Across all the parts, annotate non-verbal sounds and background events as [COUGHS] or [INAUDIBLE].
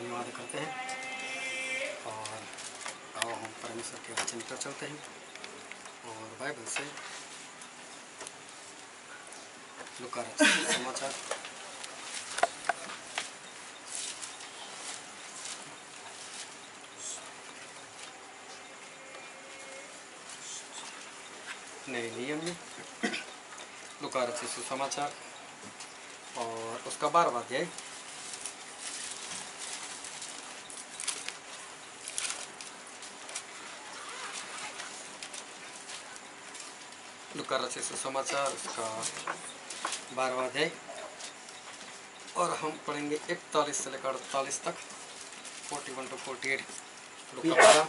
धन्यवाद करते हैं। और आओ हम परमेश्वर के वचन पर चलते हैं। और बाइबल से लुका समाचार। नए नियम में लुका रचित सुसमाचार और उसका बारहवा अध्याय। लुका रचित सुसमाचार उसका बारहवा अध्याय और हम पढ़ेंगे इकतालीस से लेकर अड़तालीस तक forty one to forty eight लुका बारह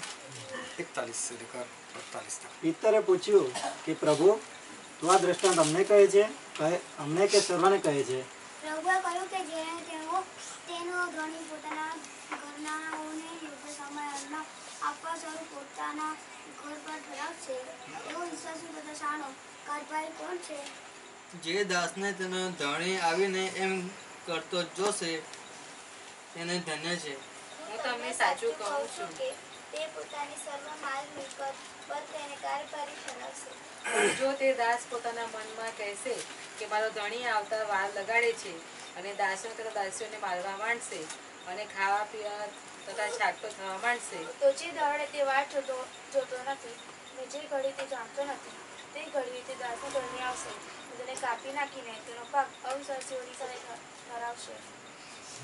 इकतालीस से लेकर अड़तालीस तक પિત્તરે પૂછ્યું કે પ્રભુ તું આ દ્રષ્ટાંત અમને કહે છે કહે અમને કે સર્વને કહે છે પ્રભુએ કહ્યું કે જેણે તેઓ તેનો ધણી પોતાના ઘરનાઓને યોગ્ય સમય અન્ન આપવા સ્વરૂપ પોતાના ઘર પર ઠરાવશે એવો વિશ્વાસી બધા શાણો કાર્યભારી કોણ છે? જે દાસને તેનો ધણી આવીને એમ કરતો જોશે તેને ધન્ય છે. હું તમને સાચું કહું છું. કે તે પોતાની સર્વ માલ મિલકત પર તેને કારભારી ઠરાવશે. [COUGHS] જો તે દાસ પોતાના મનમાં કહેશે કે મારો ધણી આવતા વાર લગાડે છે અને દાસો તથા દાસીઓને મારવા માંડશે અને ખાવા પીવા તથા છાટતો થવા માંડશે. તો જે દહાડે તે વાર જોતો જોતો નથી ને જે ઘડી તે જાણતો નથી. તે ઘડી તે દાસનો ધણી આવશે. તેને કાપી નાખીને તેનો પાક અવિશ્વાસીઓની સાથે ધરાવશે ઠરાવશે.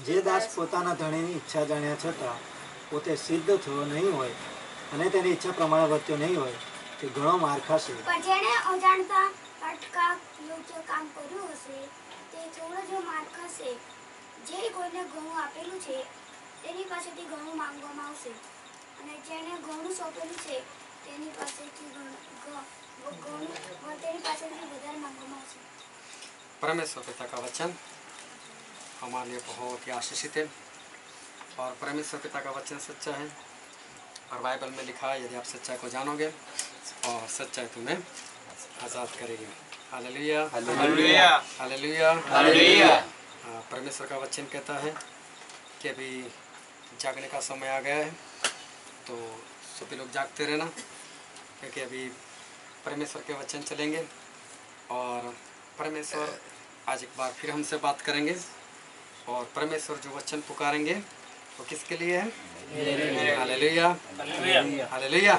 જે દાસ પોતાના ધણીની ઈચ્છા જાણ્યા છતાં પોતે સિદ્ધ થયો નહીં હોય અને તેની ઈચ્છા પ્રમાણે વર્ત્યો નહીં હોય તે ઘણો માર ખાશે. પણ જેણે અજાણતા અટકા યોગ્ય કામ કર્યું હશે તે થોડો જો માર ખાશે. જે કોઈને ઘઉં આપેલું છે તેની પાસેથી ઘઉં માંગવામાં આવશે. અને જેણે ઘઉં સોંપેલું છે તેની પાસેથી ઘણું परमेश्वर पिता का वचन हमारे लिए बहुत ही आशीषित है और परमेश्वर पिता का वचन सच्चा है और बाइबल में लिखा है यदि आप सच्चाई को जानोगे और सच्चाई तुम्हें आज़ाद करेगी। हालेलुया। परमेश्वर का वचन कहता है कि अभी जागने का समय आ गया है तो सभी लोग जागते रहना क्योंकि अभी परमेश्वर के वचन चलेंगे। और परमेश्वर आज एक बार फिर हमसे बात करेंगे। और परमेश्वर जो वचन पुकारेंगे वो किसके लिए है? हालेलुया। हालेलुया।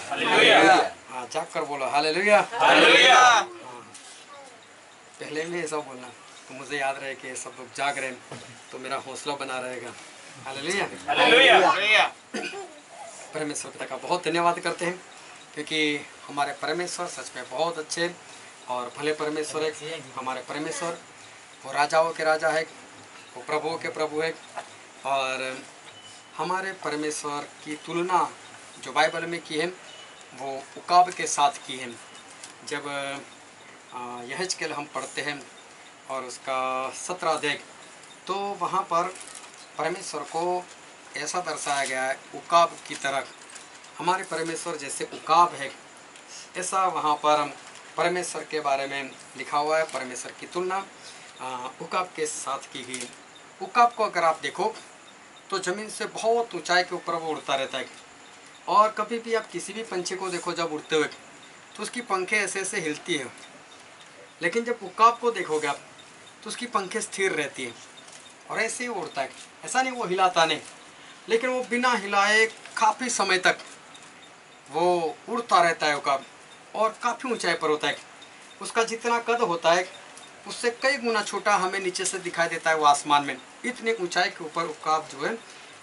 हाँ जाग कर बोलो हालेलुया। हाँ। पहले में ऐसा बोलना तो मुझे याद रहे कि सब लोग जाग रहे हैं तो मेरा हौसला बना रहेगा। हालेलुया। परमेश्वर पिता का बहुत धन्यवाद करते हैं। क्योंकि हमारे परमेश्वर सच में बहुत अच्छे और भले परमेश्वर है हमारे परमेश्वर, वो राजाओं के राजा है, वो प्रभुओं के प्रभु है। और हमारे परमेश्वर की तुलना जो बाइबल में की है, वो उकाब के साथ की है। जब यह स्केल हम पढ़ते हैं और उसका सत्रह अध्याय तो वहाँ पर परमेश्वर को ऐसा दर्शाया गया है, उकाब की तरह। हमारे परमेश्वर जैसे उकाब है, ऐसा वहाँ पर परमेश्वर के बारे में लिखा हुआ है, परमेश्वर की तुलना उकाब के साथ की गई। उकाब को अगर आप देखो तो ज़मीन से बहुत ऊंचाई के ऊपर वो उड़ता रहता है। और कभी भी आप किसी भी पंछी को देखो, जब उड़ते हुए तो उसकी पंखे ऐसे ऐसे हिलती हैं। लेकिन जब उकाब को देखोगे आप तो उसकी पंखे स्थिर रहती हैं और ऐसे ही उड़ता है। ऐसा नहीं, वो हिलाता नहीं, लेकिन वो बिना हिलाए काफ़ी समय तक वो उड़ता रहता है उकाब और काफ़ी ऊंचाई पर होता है। उसका जितना कद होता है, उससे कई गुना छोटा हमें नीचे से दिखाई देता है वो आसमान में। इतनी ऊंचाई के ऊपर उकाब जो है,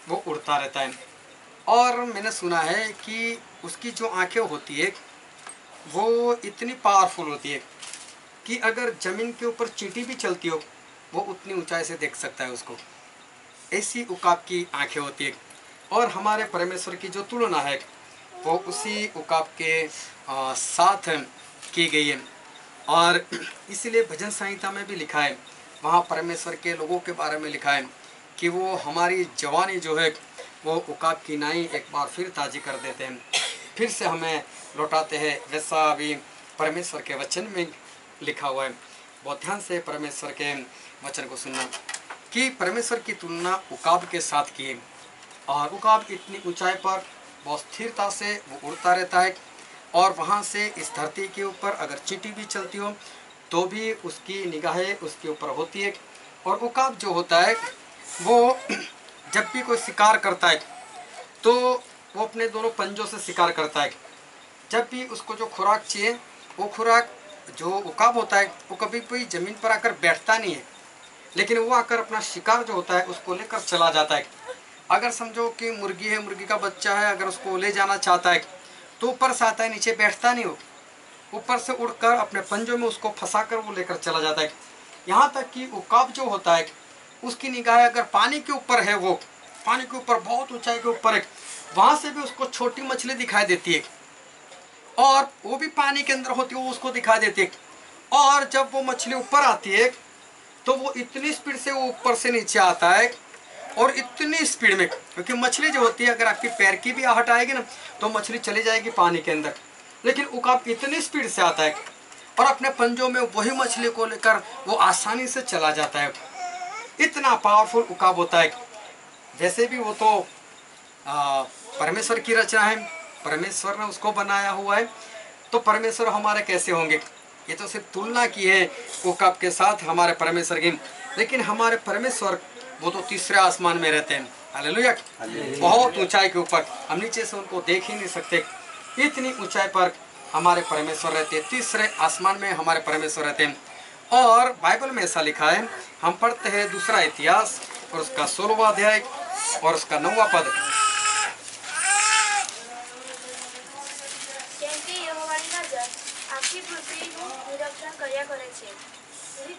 वो उड़ता रहता है। और मैंने सुना है कि उसकी जो आँखें होती है, वो इतनी पावरफुल होती है कि अगर ज़मीन के ऊपर चींटी भी चलती हो, वो उतनी ऊंचाई से देख सकता है उसको। ऐसी उकाब की आँखें होती है। और हमारे परमेश्वर की जो तुलना है वो उसी उकाब के आ, साथ की गई है। और इसीलिए भजन संहिता में भी लिखा है वहाँ परमेश्वर के लोगों के बारे में लिखा है कि वो हमारी जवानी जो है वो उकाब की नाई एक बार फिर ताजी कर देते हैं। फिर से हमें लौटाते हैं वैसा अभी परमेश्वर के वचन में लिखा हुआ है। बहुत ध्यान से परमेश्वर के वचन को सुनना। कि परमेश्वर की तुलना उकाब के साथ की और उकाब इतनी ऊंचाई पर बहुत स्थिरता से वो उड़ता रहता है और वहाँ से इस धरती के ऊपर अगर चींटी भी चलती हो तो भी उसकी निगाहें उसके ऊपर होती है। और उकाब जो होता है, वो [CLEARS THROAT] जब भी कोई शिकार करता है तो वो अपने दोनों पंजों से शिकार करता है। जब भी उसको जो खुराक चाहिए, वो खुराक जो उकाब होता है, वो कभी कोई ज़मीन पर आकर बैठता नहीं है। लेकिन वो आकर अपना शिकार जो होता है, उसको लेकर चला जाता है। अगर समझो कि मुर्गी है, मुर्गी का बच्चा है, अगर उसको ले जाना चाहता है तो ऊपर से आता है, नीचे बैठता नहीं हो। ऊपर से उड़कर अपने पंजों में उसको फंसा कर वो लेकर चला जाता है। यहाँ तक कि उकाब जो होता है, उसकी निगाह अगर पानी के ऊपर है वो, पानी के ऊपर, बहुत ऊंचाई के ऊपर है, वहाँ से भी उसको छोटी मछली दिखाई देती है। और वो भी पानी के अंदर होती है, वो उसको दिखाई देती है। और जब वो मछली ऊपर आती है तो वो इतनी स्पीड से वो ऊपर से नीचे आता है और इतनी स्पीड में, क्योंकि मछली जो होती है, अगर आपकी पैर की भी आहट आएगी ना तो मछली चली जाएगी पानी के अंदर। लेकिन उकाब इतनी स्पीड से आता है और अपने पंजों में वही मछली को लेकर वो आसानी से चला जाता है। इतना पावरफुल उकाब होता है। वैसे भी वो तो परमेश्वर की रचना है, परमेश्वर ने उसको बनाया हुआ है। तो परमेश्वर हमारे कैसे होंगे? ये तो सिर्फ़ तुलना की है उकाब के साथ हमारे परमेश्वर की। लेकिन हमारे परमेश्वर वो तो तीसरे आसमान में रहते हैं हालेलुया बहुत ऊंचाई के ऊपर हम नीचे से उनको देख ही नहीं सकते इतनी ऊंचाई पर हमारे परमेश्वर रहते हैं तीसरे आसमान में हमारे परमेश्वर रहते हैं और बाइबल में ऐसा लिखा है हम पढ़ते हैं दूसरा इतिहास और उसका सोलवा अध्याय और उसका नौवा पद કેમ કે યહોવાની નજર આખી પૃથ્વીનું નિરીક્ષણ કર્યા કરે છે તેથી તે-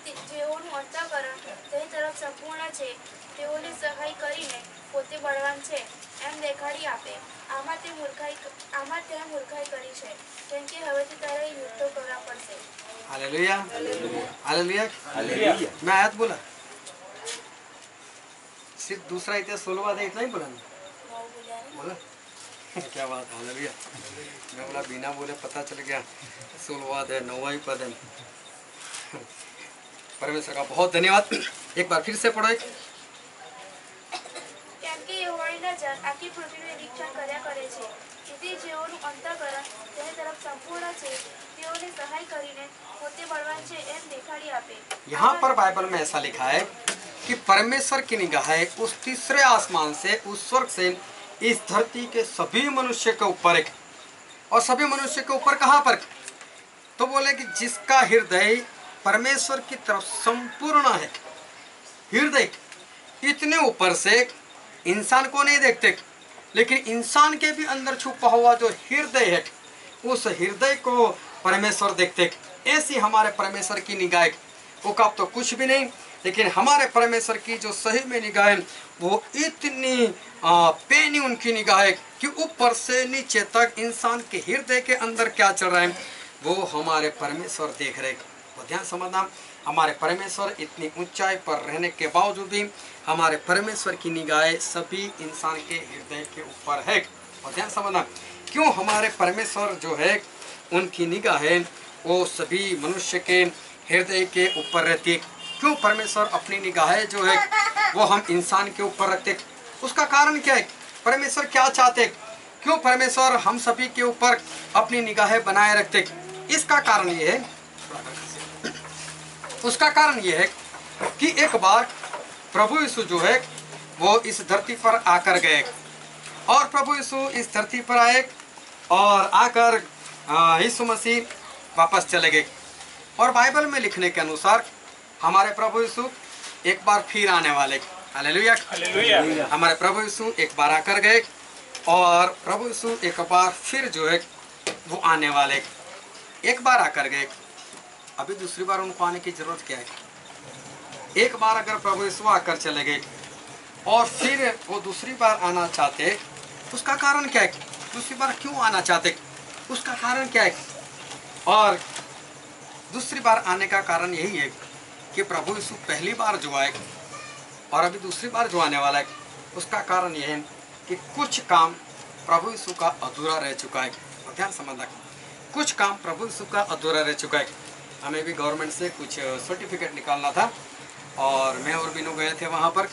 જેઓનું અંતઃકરણ તેની તરફ સંપૂર્ણ છે તેઓની સહાય કરીને પોતે બળવાન છે એમ દેખાડી આપે આમાં તે મૂર્ખાઈ આમાં તે મૂર્ખાઈ કરી છે કેમ કે હવેથી તારે યુદ્ધો કરવા પડશે हालेलुया हालेलुया मैं आयत बोला सिर्फ दूसरा इतिहास सोलवा अध्याय इतना ही बोला ना નવું બોલ્યા ને? बोला क्या बात हालेलुया मैं बोला बिना बोले पता चल गया सोलवा अध्याय नौवा ही पद है परमेश्वर का बहुत धन्यवाद एक बार फिर से पढ़ो एक કેમ કે યહોવાની નજર આખી પૃથ્વીનું નિરીક્ષણ કર્યા કરે છે તેથી જેઓનું અંતઃકરણ તેની તરફ સંપૂર્ણ છે તેઓની સહાય કરીને પોતે બળવાન છે એમ દેખાડી આપે यहाँ पर बाइबल में ऐसा लिखा है कि परमेश्वर की निगाहें उस तीसरे आसमान से उस स्वर्ग से इस धरती के सभी मनुष्य के ऊपर है और सभी मनुष्य के ऊपर कहाँ पर तो बोले कि जिसका हृदय परमेश्वर की तरफ़ संपूर्ण है। हृदय, इतने ऊपर से इंसान को नहीं देखते, लेकिन इंसान के भी अंदर छुपा हुआ जो हृदय है, उस हृदय को परमेश्वर देखते। ऐसी हमारे परमेश्वर की निगाह, वो कब तो कुछ भी नहीं, लेकिन हमारे परमेश्वर की जो सही में निगाह है वो इतनी पेनी उनकी निगाह है कि ऊपर से नीचे तक इंसान के हृदय के अंदर क्या चल रहा है, वो हमारे परमेश्वर देख रहे वो ध्यान समझना, हमारे परमेश्वर इतनी ऊंचाई पर रहने के बावजूद भी हमारे परमेश्वर की निगाहें सभी इंसान के हृदय के ऊपर है। और ध्यान समझना, क्यों हमारे परमेश्वर जो है, उनकी निगाहें वो सभी मनुष्य के हृदय के ऊपर रहती? है क्यों परमेश्वर अपनी निगाहें जो है, वो हम इंसान के ऊपर रखते? उसका कारण क्या है? परमेश्वर क्या चाहते? क्यों परमेश्वर हम सभी के ऊपर अपनी निगाहें बनाए रखते? इसका कारण ये है उसका कारण ये है कि एक बार प्रभु यीशु जो है वो इस धरती पर आकर गए। और प्रभु यीशु इस धरती पर आए और आकर यीशु मसीह वापस चले गए। और बाइबल में लिखने के अनुसार हमारे प्रभु यीशु एक बार फिर आने वाले। हालेलुया। हमारे प्रभु यीशु एक बार आकर गए और प्रभु यीशु एक बार फिर जो है वो आने वाले। एक बार आकर गए। अभी दूसरी बार उनको आने की ज़रूरत क्या है? एक बार अगर प्रभु यीशु आकर चले गए और फिर वो दूसरी बार आना चाहते, उसका कारण क्या है? दूसरी बार क्यों आना चाहते? उसका कारण क्या है? और दूसरी बार आने का कारण यही है कि प्रभु यीशु पहली बार जो आए और अभी दूसरी बार जो आने वाला है, उसका कारण यह है कि कुछ काम प्रभु यीशु का अधूरा रह चुका है। और ध्यान समझना। कुछ काम प्रभु यीशु का अधूरा रह चुका है। हमें भी गवर्नमेंट से कुछ सर्टिफिकेट निकालना था और मैं और बिनू गए थे वहाँ पर।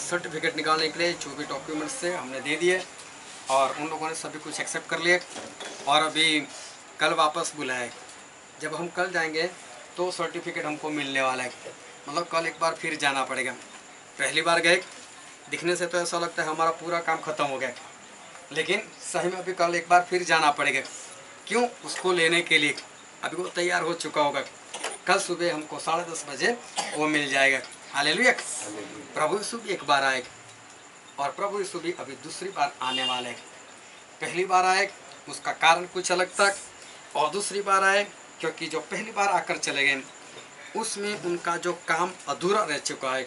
सर्टिफिकेट निकालने के लिए जो भी डॉक्यूमेंट्स थे हमने दे दिए और उन लोगों ने सभी कुछ एक्सेप्ट कर लिए और अभी कल वापस बुलाए। जब हम कल जाएँगे तो सर्टिफिकेट हमको मिलने वाला है। मतलब कल एक बार फिर जाना पड़ेगा। पहली बार गए, दिखने से तो ऐसा लगता है हमारा पूरा काम खत्म हो गया। लेकिन सही में अभी कल एक बार फिर जाना पड़ेगा। क्यों? उसको लेने के लिए। अभी वो तैयार हो चुका होगा। कल सुबह हमको साढ़े दस बजे वो मिल जाएगा। हालेलुया। प्रभु यीशु भी एक बार आएगा और प्रभु यीशु भी अभी दूसरी बार आने वाले हैं। पहली बार आए उसका कारण कुछ अलग था और दूसरी बार आए क्योंकि जो पहली बार आकर चले गए उसमें उनका जो काम अधूरा रह चुका है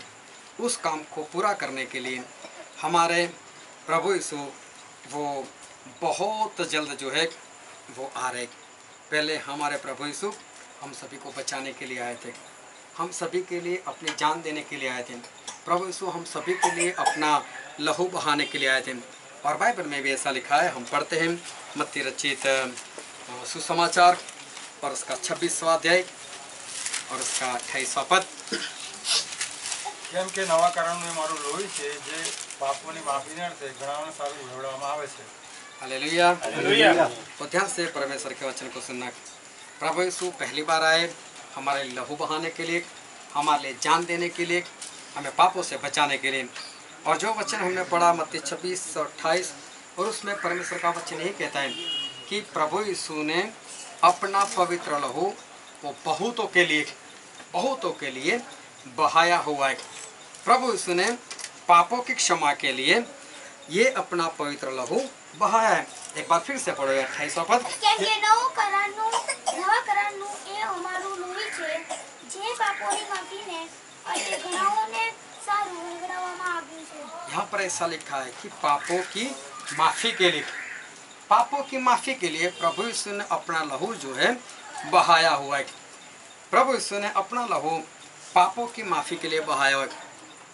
उस काम को पूरा करने के लिए हमारे प्रभु यीशु वो बहुत जल्द जो है वो आ रहे पहले हमारे प्रभु यीशु हम सभी को बचाने के लिए आए थे हम सभी के लिए अपनी जान देने के लिए आए थे प्रभु यीशु हम सभी के लिए अपना लहू बहाने के लिए आए थे और बाइबल में भी ऐसा लिखा है हम पढ़ते हैं मत्ती रचित अ, सुसमाचार और उसका छब्बीसवा अध्याय और उसका अट्ठाईसवा पद કેમ કે નવા કારણનું એ મારું લોહી છે જે પાપોની માફીને અર્થે ઘણાઓને સારું ઉડાવવામાં આવે છે हालेलुया। तो ध्यान से परमेश्वर के वचन को सुनना। प्रभु यीशु पहली बार आए हमारे लहू बहाने के लिए हमारे लिए जान देने के लिए हमें पापों से बचाने के लिए। और जो वचन हमने पढ़ा मत्ती छब्बीस और अट्ठाईस और उसमें परमेश्वर का वचन यही कहता है कि प्रभु यीशु ने अपना पवित्र लहू वो बहुतों के लिए बहुतों के लिए बहाया हुआ है। प्रभु यीशु ने पापों की क्षमा के लिए ये अपना पवित्र लहू बहाया है। एक बार फिर से पढ़ो अट्ठाईस पद। यहाँ पर ऐसा लिखा है कि पापों की माफ़ी के लिए पापों की माफ़ी के लिए प्रभु यीशु ने अपना लहू जो है बहाया हुआ है। प्रभु यीशु ने अपना लहू पापों की माफ़ी के लिए बहाया हुआ है।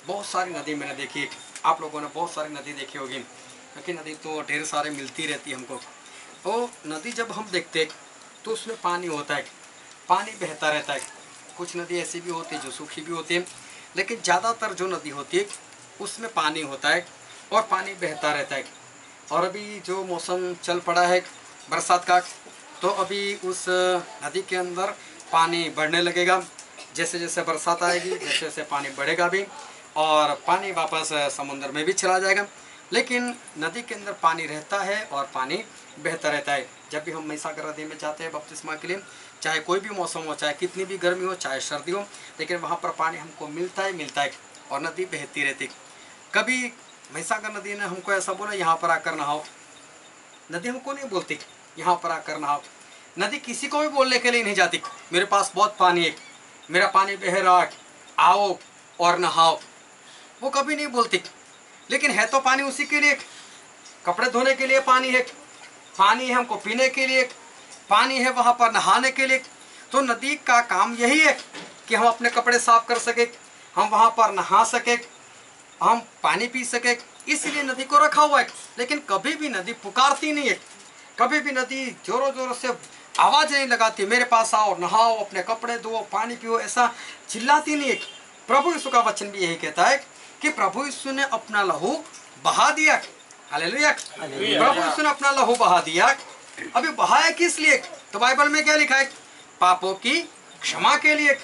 बहुत सारी नदी मैंने देखी आप लोगों ने बहुत सारी नदी देखी होगी। क्योंकि नदी तो ढेर सारे मिलती रहती हमको। तो नदी जब हम देखते तो उसमें पानी होता है, पानी बहता रहता है। कुछ नदी ऐसी भी होती है जो सूखी भी होती है, लेकिन ज़्यादातर जो नदी होती है, उसमें पानी होता है और पानी बहता रहता है। और अभी जो मौसम चल पड़ा है, बरसात का तो अभी उस नदी के अंदर पानी बढ़ने लगेगा। जैसे जैसे बरसात आएगी जैसे जैसे पानी बढ़ेगा भी। और पानी वापस समुद्र में भी चला जाएगा। लेकिन नदी के अंदर पानी रहता है और पानी बहता रहता है। जब भी हम महिसागर नदी में जाते हैं बपतिस्मा के लिए, चाहे कोई भी मौसम हो, चाहे कितनी भी गर्मी हो, चाहे सर्दी हो, लेकिन वहाँ पर पानी हमको मिलता है मिलता है और नदी बहती रहती कभी महिसागर नदी ने हमको ऐसा बोला, यहाँ पर आकर नहाओ। नदी हमको नहीं बोलती, यहाँ पर आकर नहाओ। नदी किसी को भी बोलने के लिए नहीं जाती, मेरे पास बहुत पानी है, मेरा पानी बह रहा है, आओ और नहाओ। वो कभी नहीं बोलती। लेकिन है तो पानी उसी के लिए। कपड़े धोने के लिए पानी है। पानी है हमको पीने के लिए। पानी है वहाँ पर नहाने के लिए। तो नदी का काम यही है कि हम अपने कपड़े साफ़ कर सके, हम वहाँ पर नहा सके, हम पानी पी सके। इसलिए नदी को रखा हुआ है। लेकिन कभी भी नदी पुकारती नहीं है। कभी भी नदी जोरों जोरों से आवाज़ नहीं लगाती। मेरे पास आओ, नहाओ, अपने कपड़े धो, पानी पियो, ऐसा चिल्लाती नहीं है। प्रभु यीशु का वचन भी यही कहता है कि प्रभु यीशु ने अपना लहू बहा दिया। हालेलुया। प्रभु यीशु ने अपना लहू बहा दिया। अभी बहाया किस लिए? तो बाइबल में क्या लिखा है? पापों की क्षमा के लिए।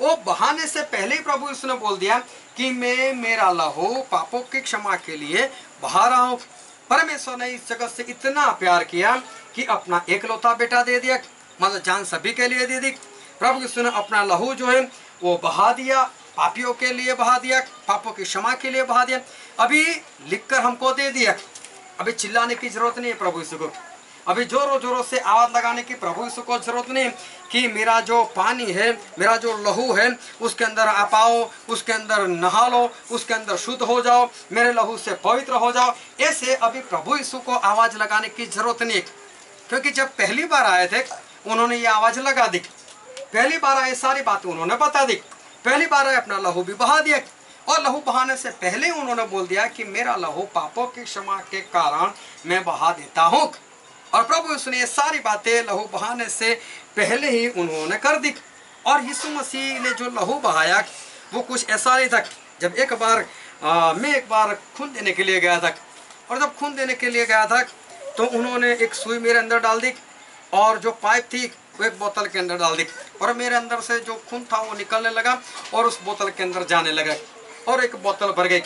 वो बहाने से पहले ही प्रभु यीशु ने बोल दिया कि मैं मेरा लहू पापों की क्षमा के लिए बहा रहा हूँ। परमेश्वर ने इस जगत से इतना प्यार किया कि अपना एकलौता बेटा दे दिया मतलब जान सभी के लिए दे दी। प्रभु यीशु ने अपना लहू जो है वो बहा दिया। पापियों के लिए बहा दिया, पापों की क्षमा के लिए बहा दिया। अभी लिखकर हमको दे दिया। अभी चिल्लाने की ज़रूरत नहीं है प्रभु यीशु को। अभी जोरों जोरों से आवाज़ लगाने की प्रभु यीशु को ज़रूरत नहीं कि मेरा जो पानी है, मेरा जो लहू है, उसके अंदर आप आओ, उसके अंदर नहा लो, उसके अंदर शुद्ध हो जाओ, मेरे लहू से पवित्र हो जाओ। ऐसे अभी प्रभु यीशु को आवाज़ लगाने की ज़रूरत नहीं क्योंकि जब पहली बार आए थे, उन्होंने ये आवाज़ लगा दी। पहली बार आए सारी बातें उन्होंने बता दी। पहली बार अपना लहू भी बहा दिया। और लहू बहाने से पहले उन्होंने बोल दिया कि मेरा लहू पापों की क्षमा के कारण मैं बहा देता हूँ। और प्रभु यीशु ने ये सारी बातें लहू बहाने से पहले ही उन्होंने कर दी। और यीशु मसीह ने जो लहू बहाया वो कुछ ऐसा नहीं था। जब एक बार आ, मैं एक बार खून देने के लिए गया था। और जब खून देने के लिए गया था तो उन्होंने एक सुई मेरे अंदर डाल दी। और जो पाइप थी वो एक बोतल के अंदर डाल दी और मेरे अंदर से जो खून था वो निकलने लगा और उस बोतल के अंदर जाने लगा और एक बोतल भर गई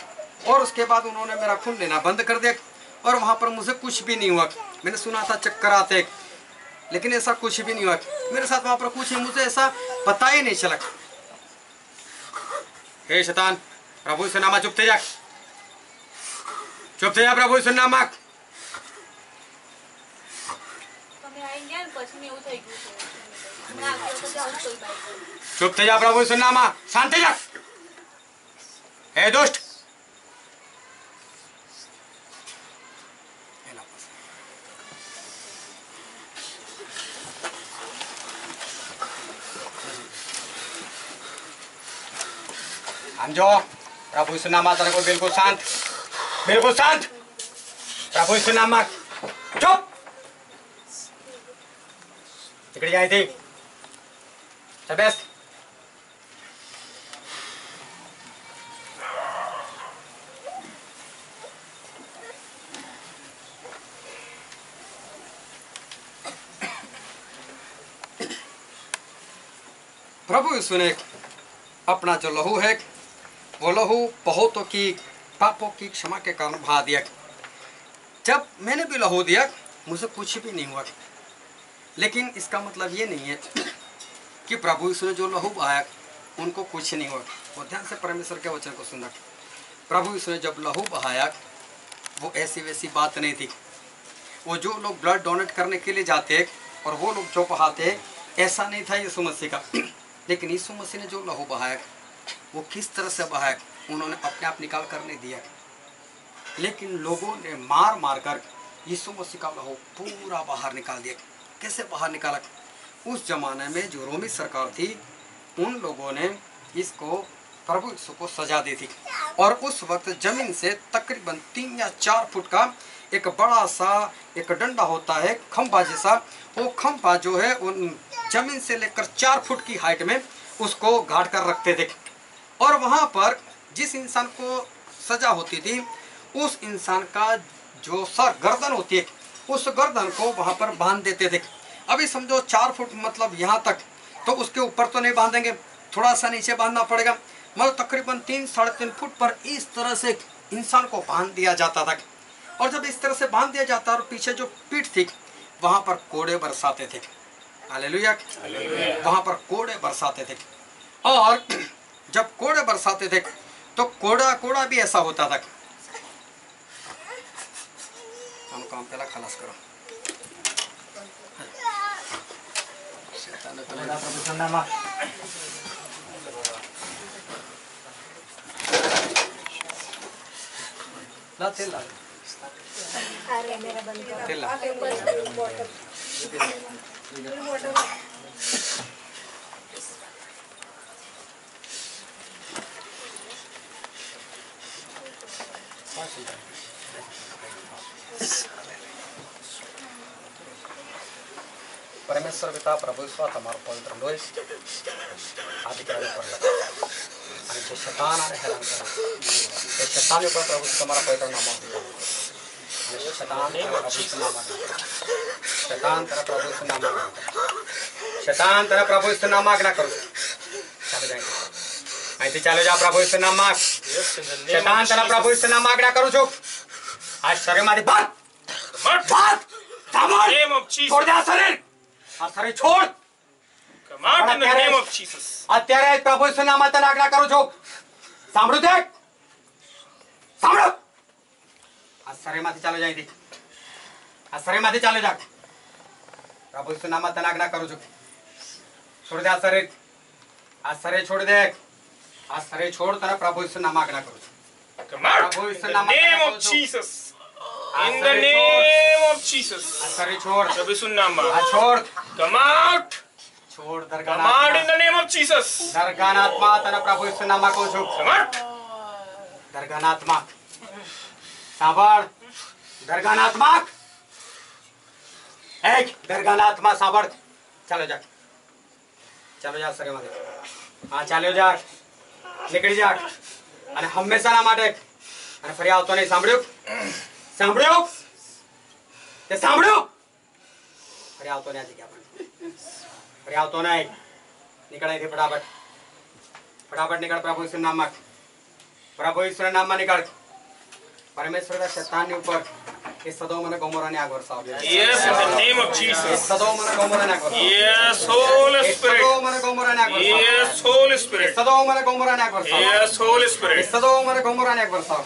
और उसके बाद उन्होंने मेरा खून लेना बंद कर दिया और वहाँ पर मुझे कुछ भी नहीं हुआ। मैंने सुना था चक्कर आते। लेकिन ऐसा कुछ भी नहीं हुआ। मेरे साथ वहाँ पर कुछ नहीं, मुझे ऐसा पता ही नहीं चला। हे शैतान, प्रभु से नामा चुप थे जा। चुप थे जा प्रभु से चुप थे जा प्रभु सुनना मा शांति जा हे दोस्त हम जो प्रभु सुनामा तेरे को बिल्कुल शांत बिल्कुल शांत प्रभु सुनामा चुप तिकड़ी थी। चल प्रभु सुने अपना जो लहू है, वो लहू बहुतों की, पापों की क्षमा के कारण बहा दिया। जब मैंने भी लहू दिया मुझे कुछ भी नहीं हुआ। लेकिन इसका मतलब ये नहीं है कि प्रभु यीशु ने जो लहू बहाया उनको कुछ नहीं हुआ। वो ध्यान से परमेश्वर के वचन को सुना प्रभु यीशु ने जब लहू बहाया, वो ऐसी वैसी बात नहीं थी। वो जो लोग ब्लड डोनेट करने के लिए जाते और वो लोग जो बहाते ऐसा नहीं था यीशु मसीह का। [CLEARS THROAT] लेकिन यीशु मसीह ने जो लहू बहाया, वो किस तरह से बहाया, उन्होंने अपने आप निकाल कर नहीं दिया। लेकिन लोगों ने मार मार कर यीशु मसीह का लहू पूरा बाहर निकाल दिया। कैसे बाहर निकाला? उस जमाने में जो रोमी सरकार थी, उन लोगों ने इसको प्रभु यीशु को सजा दी थी। और उस वक्त ज़मीन से तकरीबन तीन या चार फुट का एक बड़ा सा एक डंडा होता है, खंभा जैसा। वो खंभा जो है, उन ज़मीन से लेकर चार फुट की हाइट में उसको गाड़ कर रखते थे। और वहाँ पर जिस इंसान को सजा होती थी, उस इंसान का जो सर गर्दन होती है उस गर्दन को वहाँ पर बाँध देते थे। अभी समझो चार फुट मतलब यहाँ तक तो उसके ऊपर तो नहीं बांधेंगे थोड़ा सा नीचे बांधना पड़ेगा। मतलब तकरीबन तीन साढ़े तीन फुट पर इस तरह से इंसान को बाँध दिया जाता था। और जब इस तरह से बाँध दिया जाता और पीछे जो पीठ थी वहाँ पर कोड़े बरसाते थे। हालेलुया। वहाँ पर कोड़े बरसाते थे। और जब कोड़े बरसाते थे तो कोड़ा कोड़ा भी ऐसा होता था। हम काम पहला खलास करो शैतान ने परमेश्वर पिता प्रभु स्वात हमारा पवित्र लोय आदि कराने पर लगा आणि जे शैतान आणि हैरान करा ते शैतान ऊपर प्रभु तुम्हारा पवित्र नाम दिया आणि शैतान तेरा प्रभु से नाम शैतान तेरा प्रभु से नाम शैतान तेरा प्रभु से नाम आज्ञा करो चले जाएंगे અહીંથી ચાલો જા પ્રભુ ઈસુ નામ માં શૈતાન તારા પ્રભુ ઈસુ નામ આજ્ઞા કરું છું આ શરીરમાંથી ભાગ ભાગ સાંભળ name of Jesus. છોડ દે આ શરીર આ શરીર છોડ Come out in the name of Jesus. અત્યારે જ પ્રભુ ઈસુ નામ તને આજ્ઞા કરું છું સાંભળ્યું તે સાંભળો આ શરીરમાંથી ચાલો જાય આ શરીરમાંથી ચાલો જા પ્રભુ ઈસુ નામ તને આજ્ઞા કરું છું છોડ દે આ શરીર આ શરીર છોડ દે આ શરીર છોડ તને પ્રભુ ઈસુ નામ આજ્ઞા કરું છું Come out Prabhu, in Isu the In the શરીર છોડ. name of Jesus. આ શરીર છોડ Prabhu Sunnama. આ છોડ Come out. છોડ Come out in Dargah the name of Jesus. દરગાહનાત્મા તને પ્રભુ ઈસુ નામ કહું છું Come out. દરગાહનાત્મા સાંભળ દરગાહનાત્મા એક દરગાહનાત્મા સાંભળ ચાલો જા ચાલો જા શરીરમાંથી હા ચાલ્યો જા નીકળી જા અને હંમેશાના માટે અને ફરી આવતો નહીં સાંભળ્યું સાંભળ્યું તે સાંભળ્યું ફરી આવતો નહીં આ જગ્યા પર ફરી આવતો નહીં નીકળ અહીંથી ફટાફટ ફટાફટ નીકળ પ્રભુ ઈશ્વર નામમાં પ્રભુ ઈશ્વર નામમાં નીકળ પરમેશ્વર શેતાનની ઉપર એ સદોમ અને ગોમોરાની આગ વરસાવ Yes, in the name of A Jesus. સદોમ અને ગોમોરાની આગ વરસાવ Yes, Holy એ Spirit. સદોમ અને ગોમોરાની આગ વરસાવ Yes, Holy એ Spirit. સદોમ અને ગોમોરાની આગ વરસાવ Yes, Holy એ Spirit. સદોમ અને ગોમોરાની આગ વરસાવ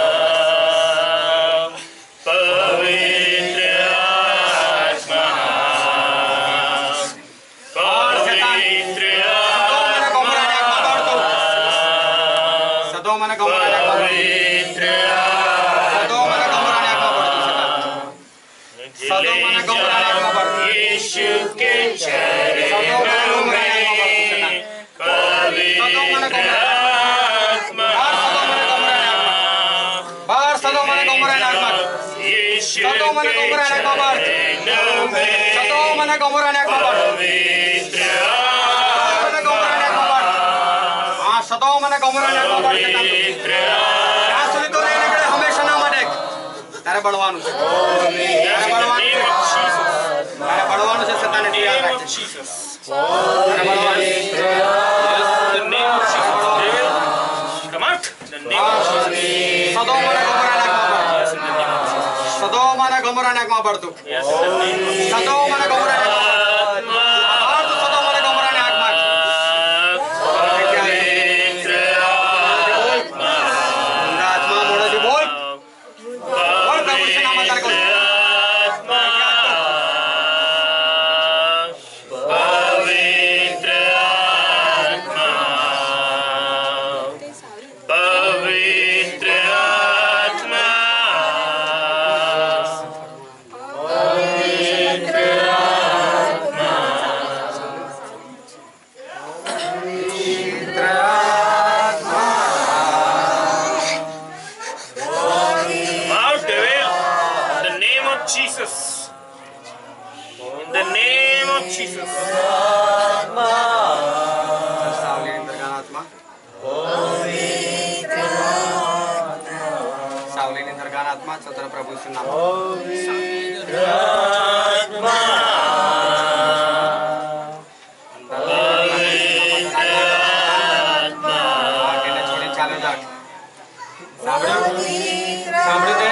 સદોમ અને ગોમોરાની આગમાં બળ. સદોમ અને ગોમોરાની આગમાં બળ. હા, સદોમ અને ગોમોરાની આગમાં બળ શેતાન. જ્યાં સુધી તો નહીં નીકળે હંમેશાના માટે તારે બળવાનું છે તારે બળવાનું છે તારે બળવાનું છે શેતાને તું યાદ રાખજે તારે બળવાનું છે. સદોમ અને ગોમોરાની આગમાં બળ. સદોમ અને ગોમોરાની આગમાં સાંભળ્યું સાંભળ્યું તે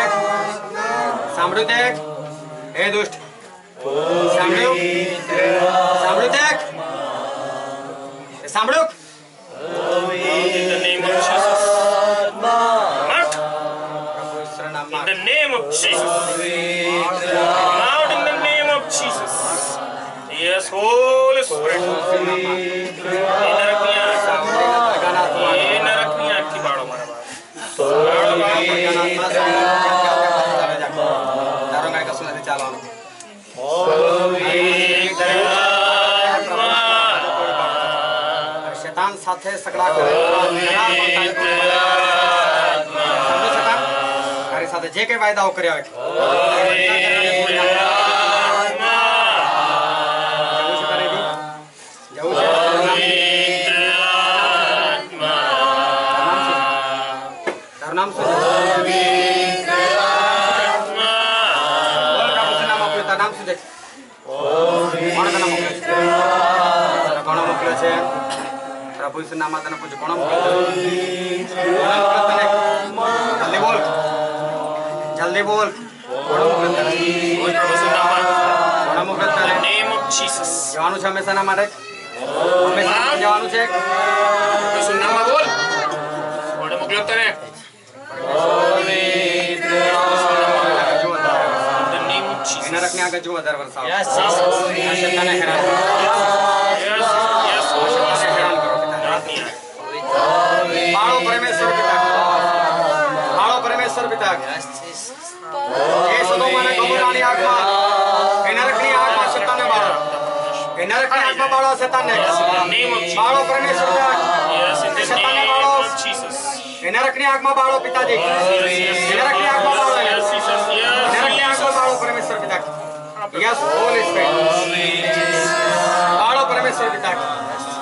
સાંભળ્યું તે હે દુષ્ટ સાંભળ્યું સાંભળ્યું તે સાંભળ્યું In the name of Jesus. Out. પ્રભુ ઈશ્વરના નામમાં In the name of Jesus. Out in the name of Jesus. Yes, Holy Spirit. શેતાન સાથે સગડા કરે જરા પણ તારે કોઈ સમજો શેતાન? તારી સાથે જે કઈ વાયદાઓ કર્યા હોય મોકલ્યો તને? કોણે મોકલ્યો તને? name of Jesus. જવાનું છે હંમેશાના માટે હંમેશા જવાનું છે ઈસુના નામમાં બોલ. કોણે મોકલ્યો તને? In the name of Jesus. એના રખને આગળ જુઓ વધારે વરસાદ Yes, Jesus. આ શેતાને હેરાન आदमी है मारो परमेश्वर पिता मारो परमेश्वर पिता ये सुनो माने घबरानी आत्मा। एनरकनी आत्मा शैतान ने मारा एनरकनी आत्मा मारा शैतान ने। मारो परमेश्वर पिता शैतान ने मारो एनरकनी आत्मा मारो पिताजी। एनरकनी आत्मा मारो एनरकनी आत्मा मारो परमेश्वर पिता यस होली स्पिरिट मारो परमेश्वर पिता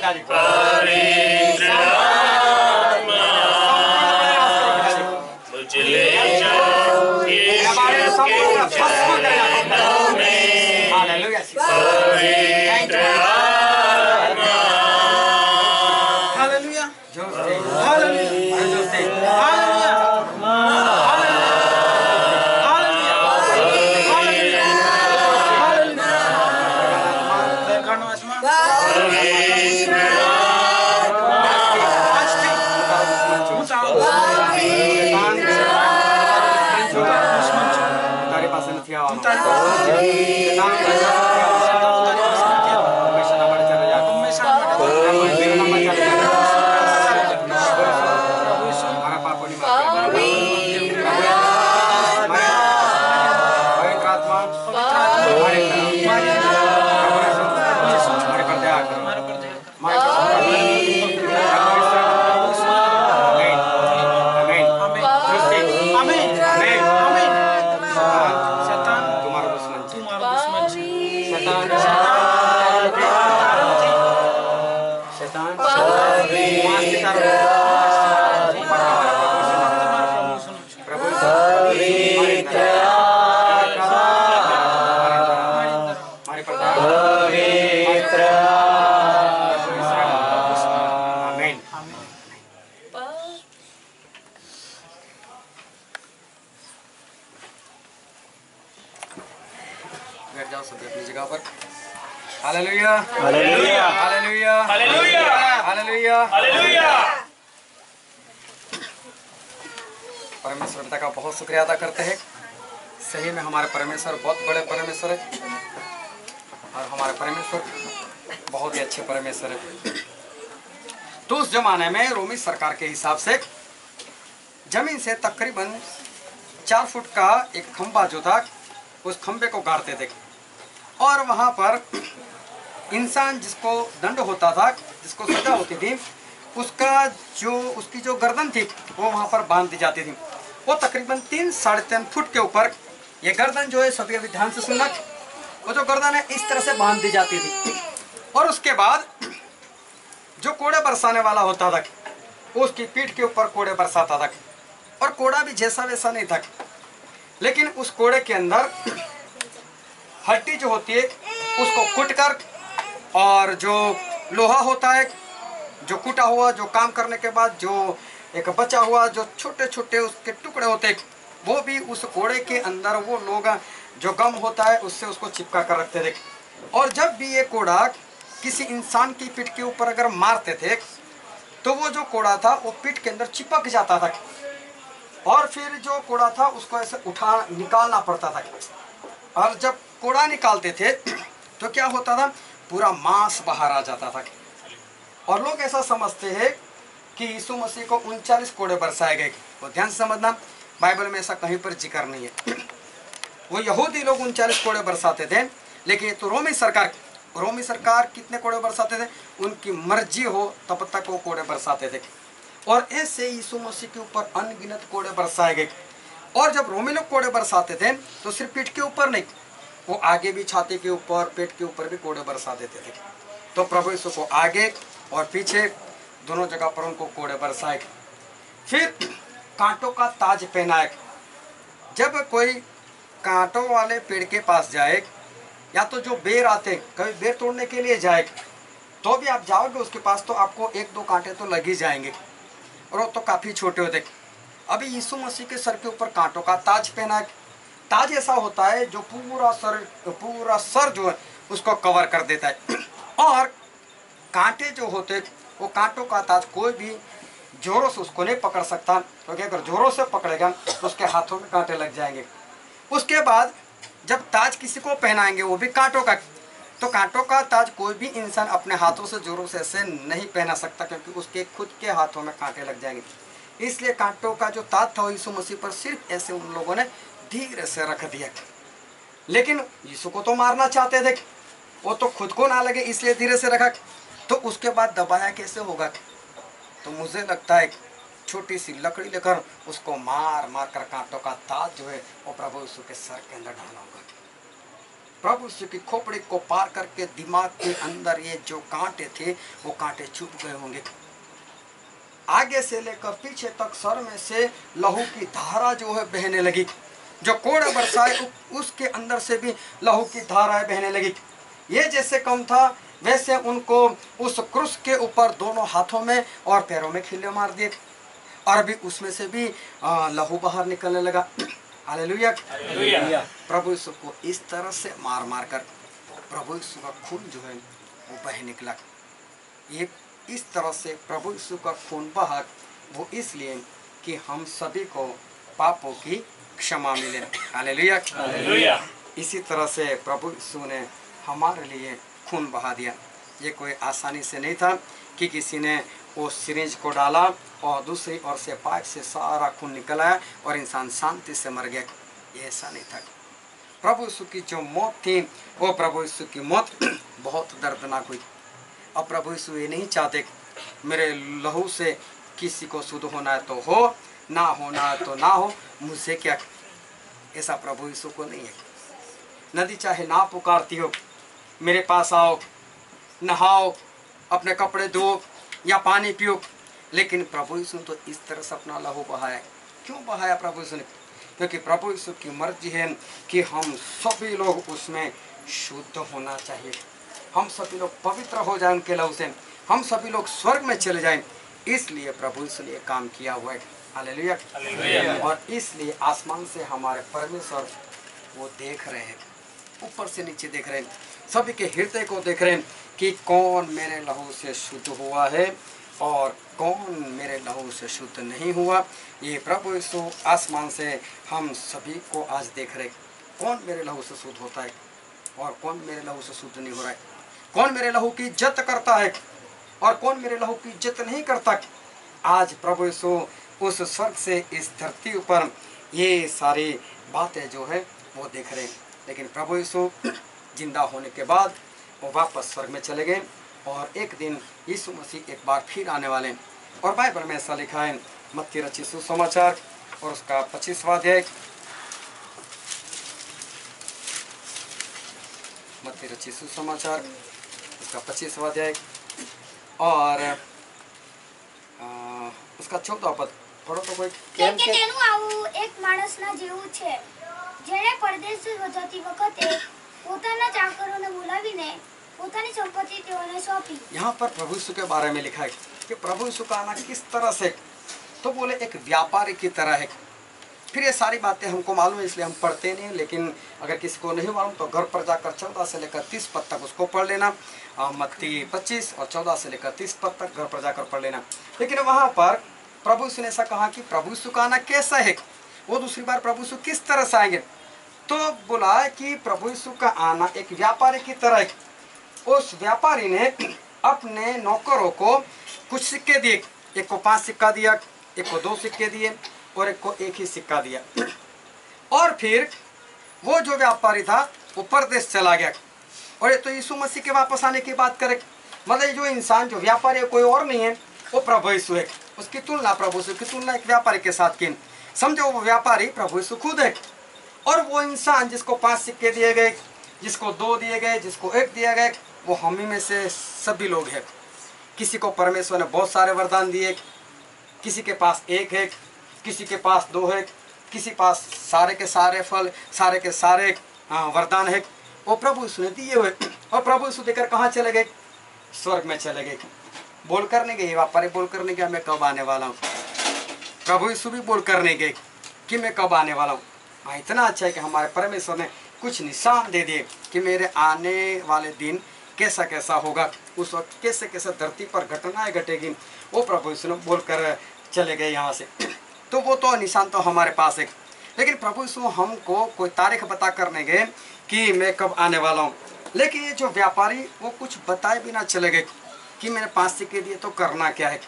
capitali. Parigi. बहुत शुक्रिया अदा करते हैं। सही में हमारे परमेश्वर बहुत बड़े परमेश्वर है। और हमारे परमेश्वर बहुत ही अच्छे परमेश्वर है। तो उस जमाने में रोमी सरकार के हिसाब से ज़मीन से तकरीबन चार फुट का एक खंबा जो था, उस खंबे को गाड़ते थे। और वहाँ पर इंसान जिसको दंड होता था, जिसको सजा होती थी, उसका जो, उसकी जो गर्दन थी, वो वहाँ पर बाँध दी जाती थी। वो तकरीबन तीन साढ़े तीन फुट के ऊपर, ये गर्दन जो है सभी अभी ध्यान से सुनना, वो जो गर्दन है, इस तरह से बाँध दी जाती थी। और उसके बाद, जो कोड़े बरसाने वाला होता था, उसकी पीठ के ऊपर कोड़े बरसाता था, और कोड़ा भी जैसा वैसा नहीं था। लेकिन उस कोड़े के अंदर हड्डी जो होती है, उसको कुट कर और जो लोहा होता है, जो कुटा हुआ, जो काम करने के बाद जो एक बचा हुआ जो छोटे छोटे उसके टुकड़े होते वो भी उस कोड़े के अंदर वो लोग जो गम होता है, उससे उसको चिपका कर रखते थे। और जब भी ये कोड़ा किसी इंसान की पीठ के ऊपर अगर मारते थे तो वो जो कोड़ा था, वो पीठ के अंदर चिपक जाता था। और फिर जो कोड़ा था, उसको ऐसे उठा, निकालना पड़ता था। और जब कोड़ा निकालते थे तो क्या होता था, पूरा मांस बाहर आ जाता था। और लोग ऐसा समझते हैं कि यीशु मसीह को उनचालीस कोड़े बरसाए गए वो ध्यान से समझना, बाइबल में ऐसा कहीं पर ज़िक्र नहीं है। वो यहूदी लोग उनचालीस कोड़े बरसाते थे, लेकिन तो रोमी सरकार रोमी सरकार कितने कोड़े बरसाते थे? उनकी मर्ज़ी हो, तब तक वो कोड़े बरसाते थे। और ऐसे यीशु मसीह के ऊपर अनगिनत कोड़े बरसाए गए। और जब रोमी लोग कोड़े बरसाते थे तो सिर्फ़ पीठ के ऊपर नहीं, वो आगे भी छाती के ऊपर, पेट के ऊपर भी कोड़े बरसा देते थे। तो प्रभु यीशु को आगे और पीछे दोनों जगह पर उनको कोड़े बरसाए फिर कांटों का ताज पहनाए जब कोई कांटों वाले पेड़ के पास जाए, या तो जो बेर आते कभी बेर तोड़ने के लिए जाए तो भी आप जाओगे उसके पास तो आपको एक दो कांटे तो लग ही जाएँगे। और वो तो काफ़ी छोटे होते अभी यीशु मसीह के सर के ऊपर कांटों का ताज पहना ताज ऐसा होता है जो पूरा सर पूरा सर जो है, उसको कवर कर देता है। और कांटे जो होते वो कांटों का ताज कोई भी जोरों से उसको नहीं पकड़ सकता। क्योंकि अगर जोरों से पकड़ेगा तो उसके हाथों में कांटे लग जाएँगे। उसके बाद जब ताज किसी को पहनाएँगे, वो भी कांटों का तो कांटों का ताज कोई भी इंसान अपने हाथों से, जोरों से ऐसे नहीं पहना सकता, क्योंकि उसके खुद के हाथों में कांटे लग जाएँगे। इसलिए कांटों का जो ताज था यीशु मसीह पर सिर्फ़ ऐसे उन लोगों ने धीरे से रख दिया। लेकिन यीशु को तो मारना चाहते थे, वो तो खुद को ना लगे, इसलिए धीरे से रखा। तो उसके बाद दबाया कैसे होगा? तो मुझे लगता है छोटी सी लकड़ी लेकर उसको मार मार कर कांटों का ताज जो है वो प्रभु यीशु के सर के अंदर डाला होगा। प्रभु यीशु की खोपड़ी को पार करके दिमाग के अंदर ये जो कांटे थे, वो कांटे चुप गए होंगे। आगे से लेकर पीछे तक सर में से लहू की धारा जो है बहने लगी। जो कोड़ा बरसाए उसके अंदर से भी लहू की धाराएँ बहने लगी। ये जैसे कम था वैसे उनको उस क्रूस के ऊपर दोनों हाथों में और पैरों में खिल्ले मार दिए और अभी उसमें से भी लहू बाहर निकलने लगा। [CLEARS THROAT] हालेलुया। प्रभु यीशु को इस तरह से मार मार कर प्रभु यीशु का खून जो है वो बह निकला। ये इस तरह से प्रभु यीशु का खून बहा वो इसलिए कि हम सभी को पापों की क्षमा मिले। हालेलुया। इसी तरह से प्रभु यीशु ने हमारे लिए खून बहा दिया। ये कोई आसानी से नहीं था कि किसी ने वो सिरिंज को डाला और दूसरी ओर से पाइप से सारा खून निकल आया और इंसान शांति से मर गया। ये ऐसा नहीं था। प्रभु यीशु की जो मौत थी, वो प्रभु यीशु की मौत [CLEARS THROAT] बहुत दर्दनाक हुई। और प्रभु यीशु ये नहीं चाहते मेरे लहू से किसी को शुद्ध होना है तो हो, ना होना है तो ना हो, मुझसे क्या? ऐसा प्रभु यीशु को नहीं है। नदी चाहे ना पुकारती हो मेरे पास आओ नहाओ अपने कपड़े धो या पानी पियो। लेकिन प्रभु यीशु ने तो इस तरह से अपना लहू बहाया। क्यों बहाया प्रभु यीशु ने? क्योंकि प्रभु यीशु की मर्ज़ी है कि हम सभी लोग उसमें शुद्ध होना चाहिए। हम सभी लोग पवित्र हो जाए उनके लहू से। हम सभी लोग स्वर्ग में चले जाएँ। इसलिए प्रभु यीशु ने काम किया हुआ है। हालेलुया। और इसलिए आसमान से हमारे परमेश्वर वो देख रहे हैं। ऊपर से नीचे देख रहे हैं। सभी के हृदय को देख रहे हैं कि कौन मेरे लहू से शुद्ध हुआ है और कौन मेरे लहू से शुद्ध नहीं हुआ। ये प्रभु यीशु आसमान से हम सभी को आज देख रहे। कौन मेरे लहू से शुद्ध होता है और कौन मेरे लहू से शुद्ध नहीं हो रहा है? कौन मेरे लहू की इज़्ज़त करता है और कौन मेरे लहू की इज़्ज़त नहीं करता? आज प्रभु यीशु उस स्वर्ग से, इस धरती ऊपर ये सारी बातें जो है वो देख रहे हैं। लेकिन प्रभु यीशु जिंदा होने के बाद वो वापस स्वर्ग में चले गए और एक दिन यीशु मसीह एक बार फिर आने वाले हैं और बाइबल में ऐसा लिखा है मत्ती रचित सुसमाचार और उसका पच्चीसवा अध्याय मत्ती रचित सुसमाचार उसका पच्चीसवा अध्याय और अ, उसका चौदह पद पढ़ो तो कोई કેમ કે તેનું આવું એક માણસના જેવું છે જેણે પરદેશ જતી વખતે પોતાના ચાકરોને બોલાવીને પોતાની સંપત્તિ તેઓને સોંપી यहाँ पर प्रभु यीशु के बारे में लिखा है कि प्रभु यीशु का आना किस तरह से तो बोले एक व्यापारी की तरह है फिर ये सारी बातें हमको मालूम है इसलिए हम पढ़ते नहीं लेकिन अगर किसी को नहीं मालूम तो घर पर जाकर चौदह से लेकर तीस पद तक उसको पढ़ लेना अ, मत्ती पच्चीस और चौदह से लेकर तीस पद तक घर पर जाकर पढ़ लेना लेकिन वहाँ पर प्रभु यीशु ने ऐसा कहा कि प्रभु यीशु का आना कैसा है वो दूसरी बार प्रभु यीशु किस तरह से आएंगे तो बोला कि प्रभु यीशु का आना एक व्यापारी की तरह उस व्यापारी ने अपने नौकरों को कुछ सिक्के दिए। एक को पाँच सिक्का दिया, एक को दो सिक्के दिए और एक को एक ही सिक्का दिया। और फिर वो जो व्यापारी था, वो परदेश चला गया। और ये तो यीशु मसीह के वापस आने की बात करे। मतलब जो इंसान, जो व्यापारी है, कोई और नहीं है, वो प्रभु यीशु है। उसकी तुलना प्रभु यीशु की तुलना एक व्यापारी के साथ की। समझो वो व्यापारी प्रभु यीशु खुद है। और वो इंसान जिसको पाँच सिक्के दिए गए, जिसको दो दिए गए, जिसको एक दिया गया, वो हम ही में से सभी लोग हैं। किसी को परमेश्वर ने बहुत सारे वरदान दिए, किसी के पास एक है, किसी के पास दो है, किसी पास सारे के सारे फल, सारे के सारे वरदान है। वो प्रभु यीशु ने दिए हुए, और प्रभु यीशु देकर कहाँ चले गए? स्वर्ग में चले गए। बोल कर नहीं गए व्यापारी बोल कर नहीं गया मैं कब आने वाला हूँ? प्रभु यीशु भी बोल कर नहीं गए कि मैं कब आने वाला हूँ? हाँ इतना अच्छा है कि हमारे परमेश्वर ने कुछ निशान दे दिए कि मेरे आने वाले दिन कैसा कैसा होगा। उस वक्त कैसे कैसे धरती पर घटनाएँ घटेगी, वो प्रभु यीशु ने बोल कर चले गए यहाँ से। तो वो तो निशान तो हमारे पास है। लेकिन प्रभु यीशु हमको कोई तारीख बता कर नहीं गए कि मैं कब आने वाला हूँ। लेकिन ये जो व्यापारी, वो कुछ बताए बिना चले गए कि मैंने पाँच सिक्के दिए तो करना क्या है?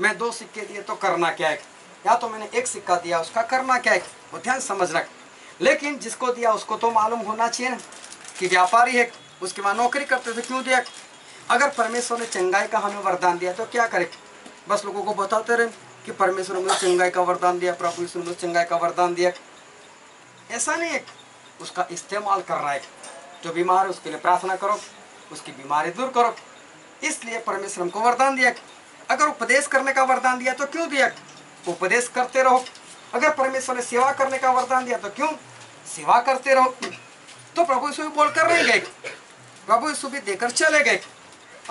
मैं दो सिक्के दिए तो करना क्या है? या तो मैंने एक सिक्का दिया, उसका करना क्या है? वो ध्यान समझ रख। लेकिन जिसको दिया उसको तो मालूम होना चाहिए ना कि व्यापारी है, उसके बाद नौकरी करते थे क्यों दिया? अगर परमेश्वर ने चंगाई का हमें वरदान दिया तो क्या करे? बस लोगों को बताते रहे कि परमेश्वर ने मुझे चंगाई का वरदान दिया, प्रभु यीशु ने मुझे चंगाई का वरदान दिया। ऐसा नहीं है उसका इस्तेमाल करना है। जो बीमार है उसके लिए प्रार्थना करो, उसकी बीमारी दूर करो। इसलिए परमेश्वर हमको वरदान दिया अगर उपदेश करने का वरदान दिया तो क्यों दिया? उपदेश करते रहो। अगर परमेश्वर ने सेवा करने का वरदान दिया तो क्यों सेवा करते रहो? तो प्रभु यीशु भी बोलकर नहीं गए। प्रभु यीशु भी देकर चले गए।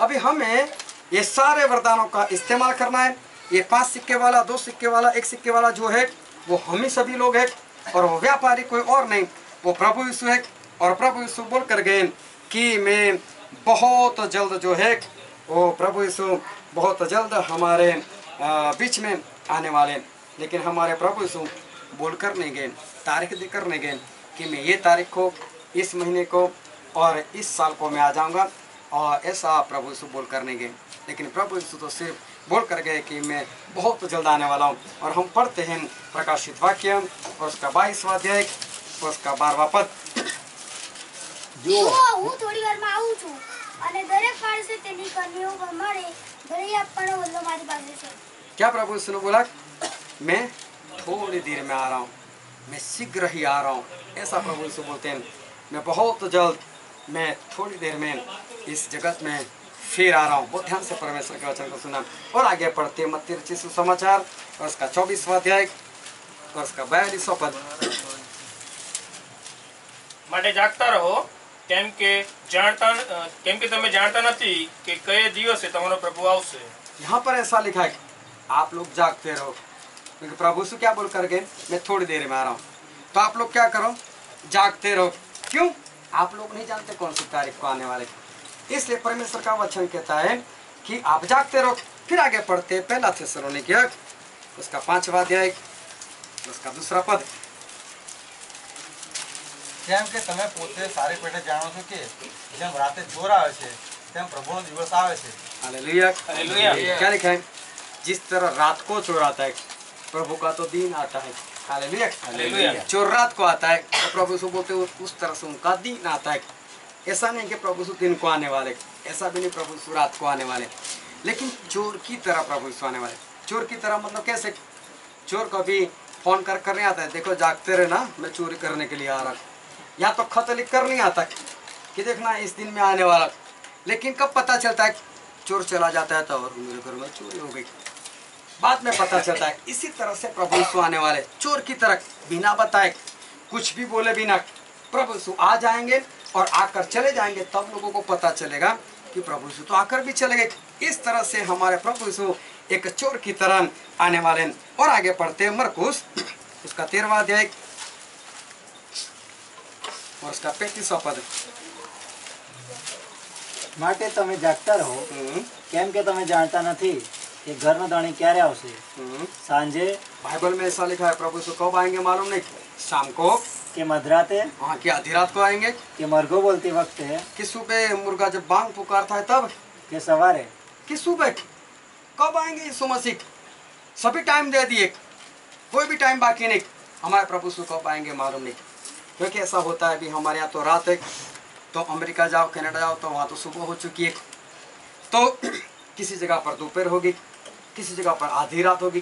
अभी हमें ये सारे वरदानों का इस्तेमाल करना है। ये पाँच सिक्के वाला, दो सिक्के वाला, एक सिक्के वाला जो है, वो हम ही सभी लोग हैं और वो व्यापारी कोई और नहीं। वो प्रभु यीशु है और प्रभु यीशु बोल कर गए कि मैं बहुत जल्द जो है वो प्रभु यीशु, बहुत जल्द हमारे बीच में आने वाले लेकिन हमारे प्रभु यीशु बोल कर नहीं गए तारीख देकर नहीं गए कि मैं ये तारीख को इस महीने को और इस साल को मैं आ जाऊंगा और ऐसा प्रभु यीशु बोल कर नहीं गए लेकिन प्रभु यीशु तो सिर्फ बोल कर गए कि मैं बहुत जल्द आने वाला हूँ और हम पढ़ते हैं प्रकाशित वाक्य और उसका बाईसवा अध्याय और उसका बारवा पद જુઓ જુઓ હું થોડી વારમાં આવું છું અને દરેક માણસે તેની કન્યાઓ પ્રમાણે ભરી આપવાનો વલ્લો મારી પાસે છે क्या प्रभु यीशु ने बोला मैं थोड़ी देर में आ रहा हूँ मैं शीघ्र ही आ रहा हूँ ऐसा प्रभु यीशु बोलते हैं मैं बहुत जल्द मैं थोड़ी देर में इस जगत में फिर आ रहा हूँ बहुत ध्यान से परमेश्वर के वचन को सुना और आगे पढ़ते मत्ती रचित सुसमाचार और उसका चौबीसवा अध्याय और उसका बयालीसवा पद માટે જાગતા રહો કેમ કે જાણતા અ, કેમ કે તમે જાણતા નથી કે કયે દિવસે તમારો પ્રભુ આવશે यहाँ पर ऐसा लिखा है आप लोग जागते रहो क्योंकि प्रभु यीशु क्या बोल करके मैं थोड़ी देर में आ रहा हूँ तो आप लोग क्या करो जागते रहो क्यों आप लोग नहीं जानते कौन सी तारीख को आने वाले इसलिए परमेश्वर का वचन कहता है कि आप जागते रहो फिर आगे पढ़ते हैं, पहला थिस्सलुनीकियों उसका पांचवा अध्याय उसका दूसरा पद કેમ કે તમે પોતે સારી પેટે જાણો છો કે જેમ રાતે ચોર આવે છે તેમ પ્રભુનો દિવસ આવે છે हालेलुया हालेलुया। क्या लिखा है जिस तरह रात को चोर आता है प्रभु का तो दिन आता है। हालेलुया। हालेलुया। चोर रात को आता है तो प्रभु से बोलते उस तरह से उनका दिन आता है। ऐसा नहीं कि प्रभु से दिन को आने वाले। ऐसा भी नहीं प्रभु से रात को आने वाले। लेकिन चोर की तरह प्रभु से आने वाले। चोर की तरह मतलब कैसे? चोर कभी फ़ोन कर कर नहीं आता है। देखो जागते रहे ना मैं चोरी करने के लिए आ रहा हूँ। या तो खत लिख कर नहीं आता कि देखना इस दिन में आने वाला। लेकिन कब पता चलता है चोर चला जाता है तो और मेरे घर में चोरी हो गई। बाद में पता चलता है इसी तरह से प्रभु यीशु आने वाले चोर की तरह बिना बताए कुछ भी बोले बिना प्रभु यीशु आ जाएंगे और आकर चले जाएंगे तब लोगों को पता चलेगा कि प्रभु यीशु तो आकर भी चले गए इस तरह से हमारे प्रभु यीशु एक चोर की तरह आने वाले हैं और आगे पढ़ते हैं मरकुस उसका तेरहवा अध्याय और उसका पैंतीसवा पद માટે તમે જાગતા રહો हम्म, કેમ કે તમે જાણતા નથી ये घर में दाणी क्या रहा उसे? हम्म। सांझे? बाइबल में ऐसा लिखा है प्रभु से कब आएँगे मालूम नहीं। शाम को? के मधराते वहाँ की आधी रात को आएँगे। के मरगो बोलते वक्त है? कि सुबह मुर्गा जब बांग पुकारता है तब? के सवार है? कि सुबह? कब आएँगे यीशु मसीह? सभी टाइम दे दिए। कोई भी टाइम बाकी नहीं। हमारे प्रभु से कब आएँगे मालूम नहीं। क्योंकि ऐसा होता है अभी हमारे यहाँ तो रात है। तो अमेरिका जाओ कनाडा जाओ तो वहाँ तो सुबह हो चुकी है। तो [CLEARS THROAT] किसी जगह पर दोपहर होगी। किसी जगह पर आधी रात होगी।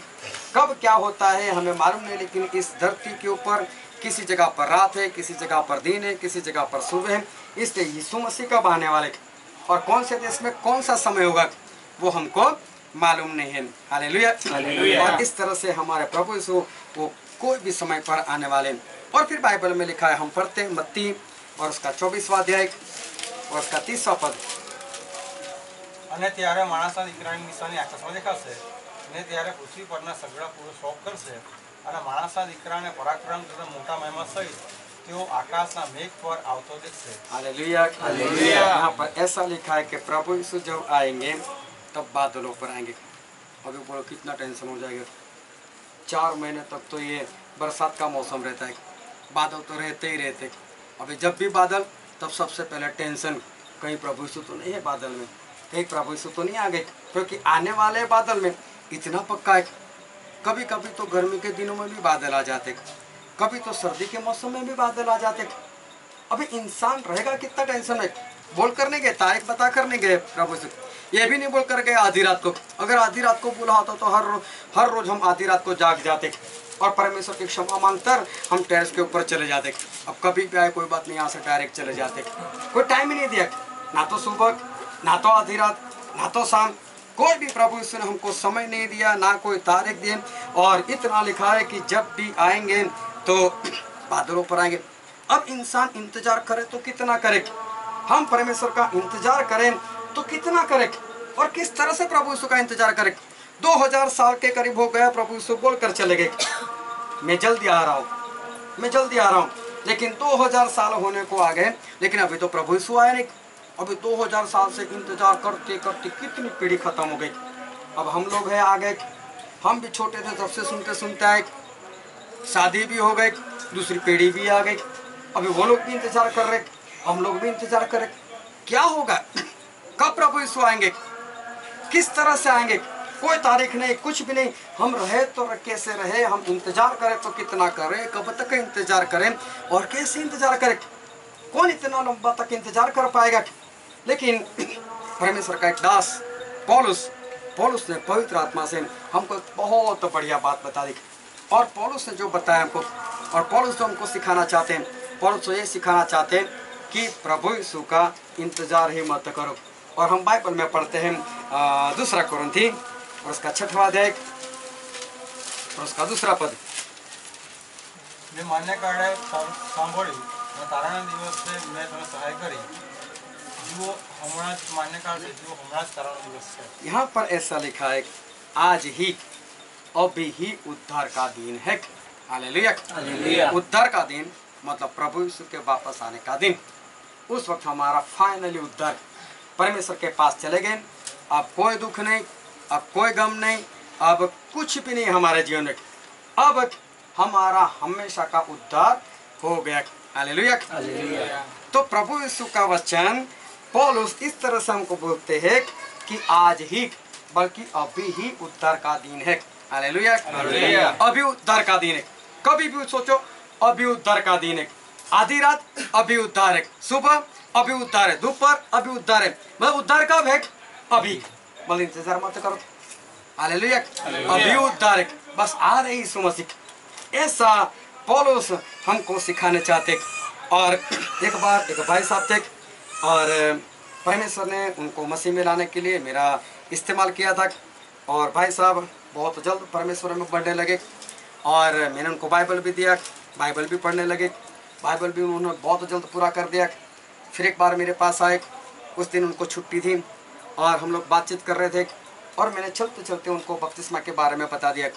कब क्या होता है हमें मालूम नहीं लेकिन इस धरती के ऊपर किसी जगह पर रात है किसी जगह पर दिन है किसी जगह पर सुबह है। इसलिए यीशु मसीह कब आने वाले? और कौन से देश में कौन सा समय होगा वो हमको मालूम नहीं है। हालेलुया। और इस तरह से हमारे प्रभु यीशु वो कोई भी समय पर आने वाले और फिर बाइबल में लिखा है हम पढ़ते हैं मत्ती और उसका चौबीसवा अध्याय और उसका तीसवा पद। અને ત્યારે માણસના દીકરાની નિશાની આકાશમાં દેખાશે અને ત્યારે પૃથ્વી પરના સગળા પુરુષ શોક કરશે અને માણસના દીકરાને પરાક્રમ તથા મોટા મહેમા સહિત તેઓ આકાશના મેઘ પર આવતો દેખશે हालेलुया हालेलुया। यहाँ पर ऐसा लिखा है कि प्रभु यीशु जब आएंगे तब बादलों पर आएंगे अभी बोलो कितना टेंशन हो जाएगा चार महीने तक तो ये बरसात का मौसम रहता है बादल तो रहते ही रहते अभी जब भी बादल तब सबसे पहले टेंशन कहीं प्रभु यीशु तो नहीं है बादल में कहीं प्रभु यीशु तो नहीं आ गए, क्योंकि आने वाले बादल में इतना पक्का है। कभी कभी तो गर्मी के दिनों में भी बादल आ जाते कभी तो सर्दी के मौसम में भी बादल आ जाते अभी इंसान रहेगा कितना टेंशन में बोल कर नहीं गए, तारीख बता कर नहीं गए प्रभु से ये भी नहीं बोल कर गए आधी रात को। अगर आधी रात को बोला होता तो हर रोज हर रोज हम आधी रात को जाग जाते। और परमेश्वर की क्षमा मांगकर हम टेरेस के ऊपर चले जाते। अब कभी भी आए, कोई बात नहीं, यहाँ से डायरेक्ट चले जाते। कोई टाइम ही नहीं दिया। ना तो सुबह ना तो आधी रात ना तो शाम कोई भी प्रभु यीशु ने हमको समय नहीं दिया, ना कोई तारीख दिए और इतना लिखा है कि जब भी आएँगे तो बादलों पर आएँगे। अब इंसान इंतज़ार करे तो कितना करे? हम परमेश्वर का इंतज़ार करें तो कितना करें? और किस तरह से प्रभु यीशु का इंतज़ार करें? 2000 साल के करीब हो गया प्रभु यीशु बोल कर चले गए। मैं जल्दी आ रहा हूँ, मैं जल्दी आ रहा हूँ। लेकिन 2000 साल होने को आ गए, लेकिन अभी तो प्रभु यीशु आया नहीं। अभी 2000 साल से इंतज़ार करते करते कितनी पीढ़ी खत्म हो गई। अब हम लोग हैं आ गए हम भी छोटे थे, तब से सुनते सुनते आए। शादी भी हो गई, दूसरी पीढ़ी भी आ गई। अभी वो लोग भी इंतज़ार कर रहे, हम लोग भी इंतज़ार कर। रहे क्या होगा? कब प्रभु यीशु आएँगे? किस तरह से आएँगे? कोई तारीख नहीं, कुछ भी नहीं। हम रहे तो कैसे रहे? हम इंतज़ार करें तो कितना करें? कब तक इंतज़ार करें? और कैसे इंतज़ार करें? कौन इतना लंबा तक इंतज़ार कर पाएगा? लेकिन परमेश्वर का एक दास पौलुस पौलुस ने पवित्र आत्मा से हमको एक बहुत बढ़िया बात बता दी और पौलुस ने जो बताया हमको और पौलुस जो हमको सिखाना चाहते हैं पौलुस तो ये सिखाना चाहते हैं कि प्रभु यीशु का इंतजार ही मत करो और हम बाइबल में पढ़ते हैं आ, दूसरा कुरंथी और उसका छठवा अध्याय और उसका दूसरा पद જે માન્ય કાળે સા- સાંભળ્યું અને તારાના દિવસે મેં તમને સહાય કરી यहाँ पर ऐसा लिखा है आज ही अभी ही उद्धार का दिन है। उद्धार का दिन मतलब प्रभु यीशु के वापस आने का दिन। उस वक्त हमारा फाइनली उद्धार। परमेश्वर के पास चले गए। अब कोई दुख नहीं अब कोई गम नहीं अब कुछ भी नहीं हमारे जीवन में। अब हमारा हमेशा का उद्धार हो गया। हालेलुया। तो प्रभु यीशु का वचन पौलुस इस तरह से हमको बोलते हैं कि आज ही बल्कि अभी ही उद्धार का दिन है। हालेलुया। अभी उद्धार का दिन है। कभी भी सोचो अभी उद्धार का दिन है। आधी रात अभी उद्धार है। सुबह अभी उद्धार है। दोपहर अभी उद्धार है। मतलब उद्धार कब है? अभी। मतलब इंतज़ार मत करो। हालेलुया। अभी उद्धार है। बस आ रही यीशु मसीह ऐसा पौलुस हमको सिखाने चाहते और एक बार एक भाई साहब थे। और परमेश्वर ने उनको मसीह में लाने के लिए मेरा इस्तेमाल किया था और भाई साहब बहुत जल्द परमेश्वर में बढ़ने लगे और मैंने उनको बाइबल भी दिया, बाइबल भी पढ़ने लगे। बाइबल भी उन्होंने बहुत जल्द पूरा कर दिया। फिर एक बार मेरे पास आए, उस दिन उनको छुट्टी थी और हम लोग बातचीत कर रहे थे और मैंने चलते चलते उनको बपतिस्मा के बारे में बता दिया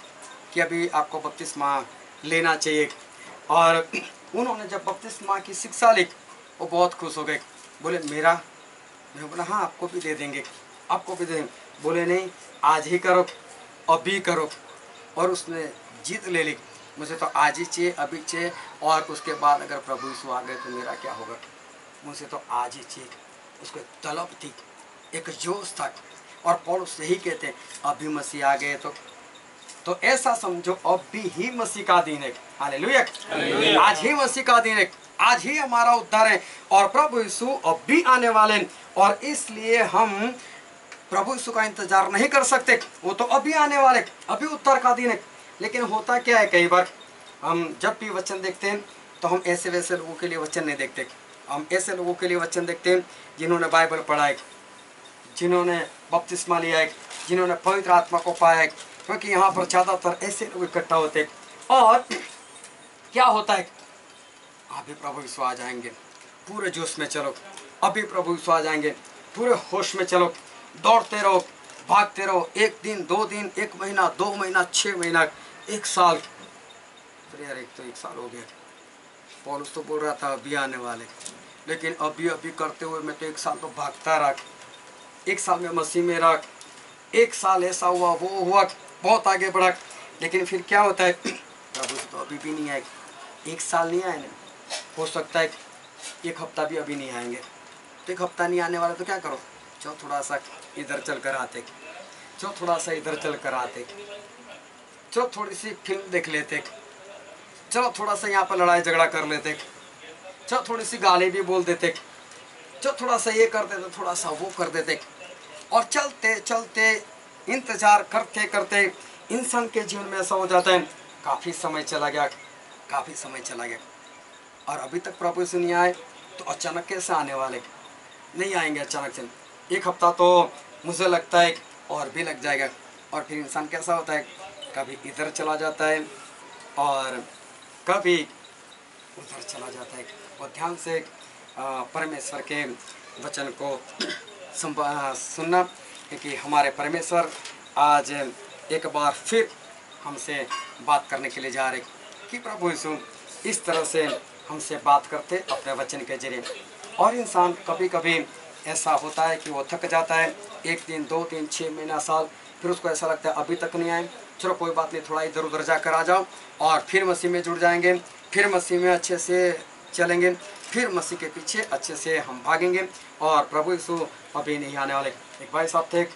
कि अभी आपको बपतिस्मा लेना चाहिए। और [CLEARS THROAT] उन्होंने जब बपतिस्मा की शिक्षा ली, वो बहुत खुश हो गए। बोले मेरा मैं बोला हाँ आपको भी दे देंगे आपको भी दे देंगे। बोले नहीं आज ही करो अभी करो। और उसने जीत ले ली। मुझे तो आज ही चाहिए अभी चाहिए और उसके बाद अगर प्रभु यीशु आ गए तो मेरा क्या होगा? मुझे तो आज ही चाहिए। उसको एक तलब थी एक जोश था और पौलुस यही कहते हैं अभी मसीह आ गए तो तो ऐसा समझो अभी ही मसीह का दिन है। हालेलुया। आज ही मसीह का दिन है। आज ही हमारा उद्धार है और प्रभु यीशु अब भी आने वाले हैं। और इसलिए हम प्रभु यीशु का इंतज़ार नहीं कर सकते। वो तो अभी आने वाले अभी उत्तर का दिन है। लेकिन होता क्या है, कई बार हम जब भी वचन देखते हैं तो हम ऐसे वैसे लोगों के लिए वचन नहीं देखते। हम ऐसे लोगों के लिए वचन देखते हैं, जिन्होंने बाइबल पढ़ा है, जिन्होंने बपतिस्मा लिया है, जिन्होंने पवित्र आत्मा को पाया है, क्योंकि यहाँ पर ज़्यादातर ऐसे लोग इकट्ठा होते और [CLEARS THROAT] क्या होता है? अभी प्रभु यीशु आ जाएँगे पूरे जोश में चलो। अभी प्रभु आ जाएँगे पूरे होश में चलो। दौड़ते रहो। भागते रहो। एक दिन, दो दिन, एक महीना, दो महीना छः महीना, एक साल। तो यार, एक तो एक साल हो गया। पॉलिस तो बोल रहा था, अभी आने वाले। लेकिन अभी अभी करते हुए मैं तो एक साल तो भागता रख एक साल में मसीह में रख एक साल ऐसा हुआ, वो हुआ, बहुत आगे बढ़ा। लेकिन फिर क्या होता है? [CLEARS THROAT] प्रभु तो अभी भी नहीं आए। एक साल नहीं आए ना। हो सकता है एक हफ़्ता भी अभी नहीं आएँगे। तो एक हफ़्ता नहीं आने वाला तो क्या करो? चलो थोड़ा सा इधर चल कर आते चलो थोड़ा सा इधर चल कर आते चलो थोड़ी सी फ़िल्म देख लेते चलो थोड़ा सा यहाँ पर लड़ाई झगड़ा कर लेते चलो थोड़ी सी गाली भी बोल देते चलो थोड़ा सा ये कर देते, थोड़ा सा वो कर देते और चलते चलते, इंतज़ार करते करते इंसान के जीवन में ऐसा हो जाता है। काफ़ी समय चला गया, काफ़ी समय चला गया। और अभी तक प्रभु यीशु नहीं आए तो अचानक कैसे आने वाले? नहीं आएँगे अचानक से। एक हफ़्ता तो मुझे लगता है और भी लग जाएगा। और फिर इंसान कैसा होता है? कभी इधर चला जाता है और कभी उधर चला जाता है। और ध्यान से परमेश्वर के वचन को सुनना क्योंकि हमारे परमेश्वर आज एक बार फिर हमसे बात करने के लिए जा रहे कि प्रभु यीशु, इस तरह से हमसे बात करते अपने वचन के ज़रिए। और इंसान कभी कभी ऐसा होता है कि वो थक जाता है, एक दिन, दो दिन छः महीना, साल, फिर उसको ऐसा लगता है, अभी तक नहीं आए। चलो, कोई बात नहीं, थोड़ा इधर उधर जा कर आ जाओ। और फिर मसीह में जुड़ जाएँगे, फिर मसीह में अच्छे से चलेंगे, फिर मसीह के पीछे अच्छे से हम भागेंगे। और प्रभु यीशु अभी नहीं आने वाले। एक भाई साहब थे,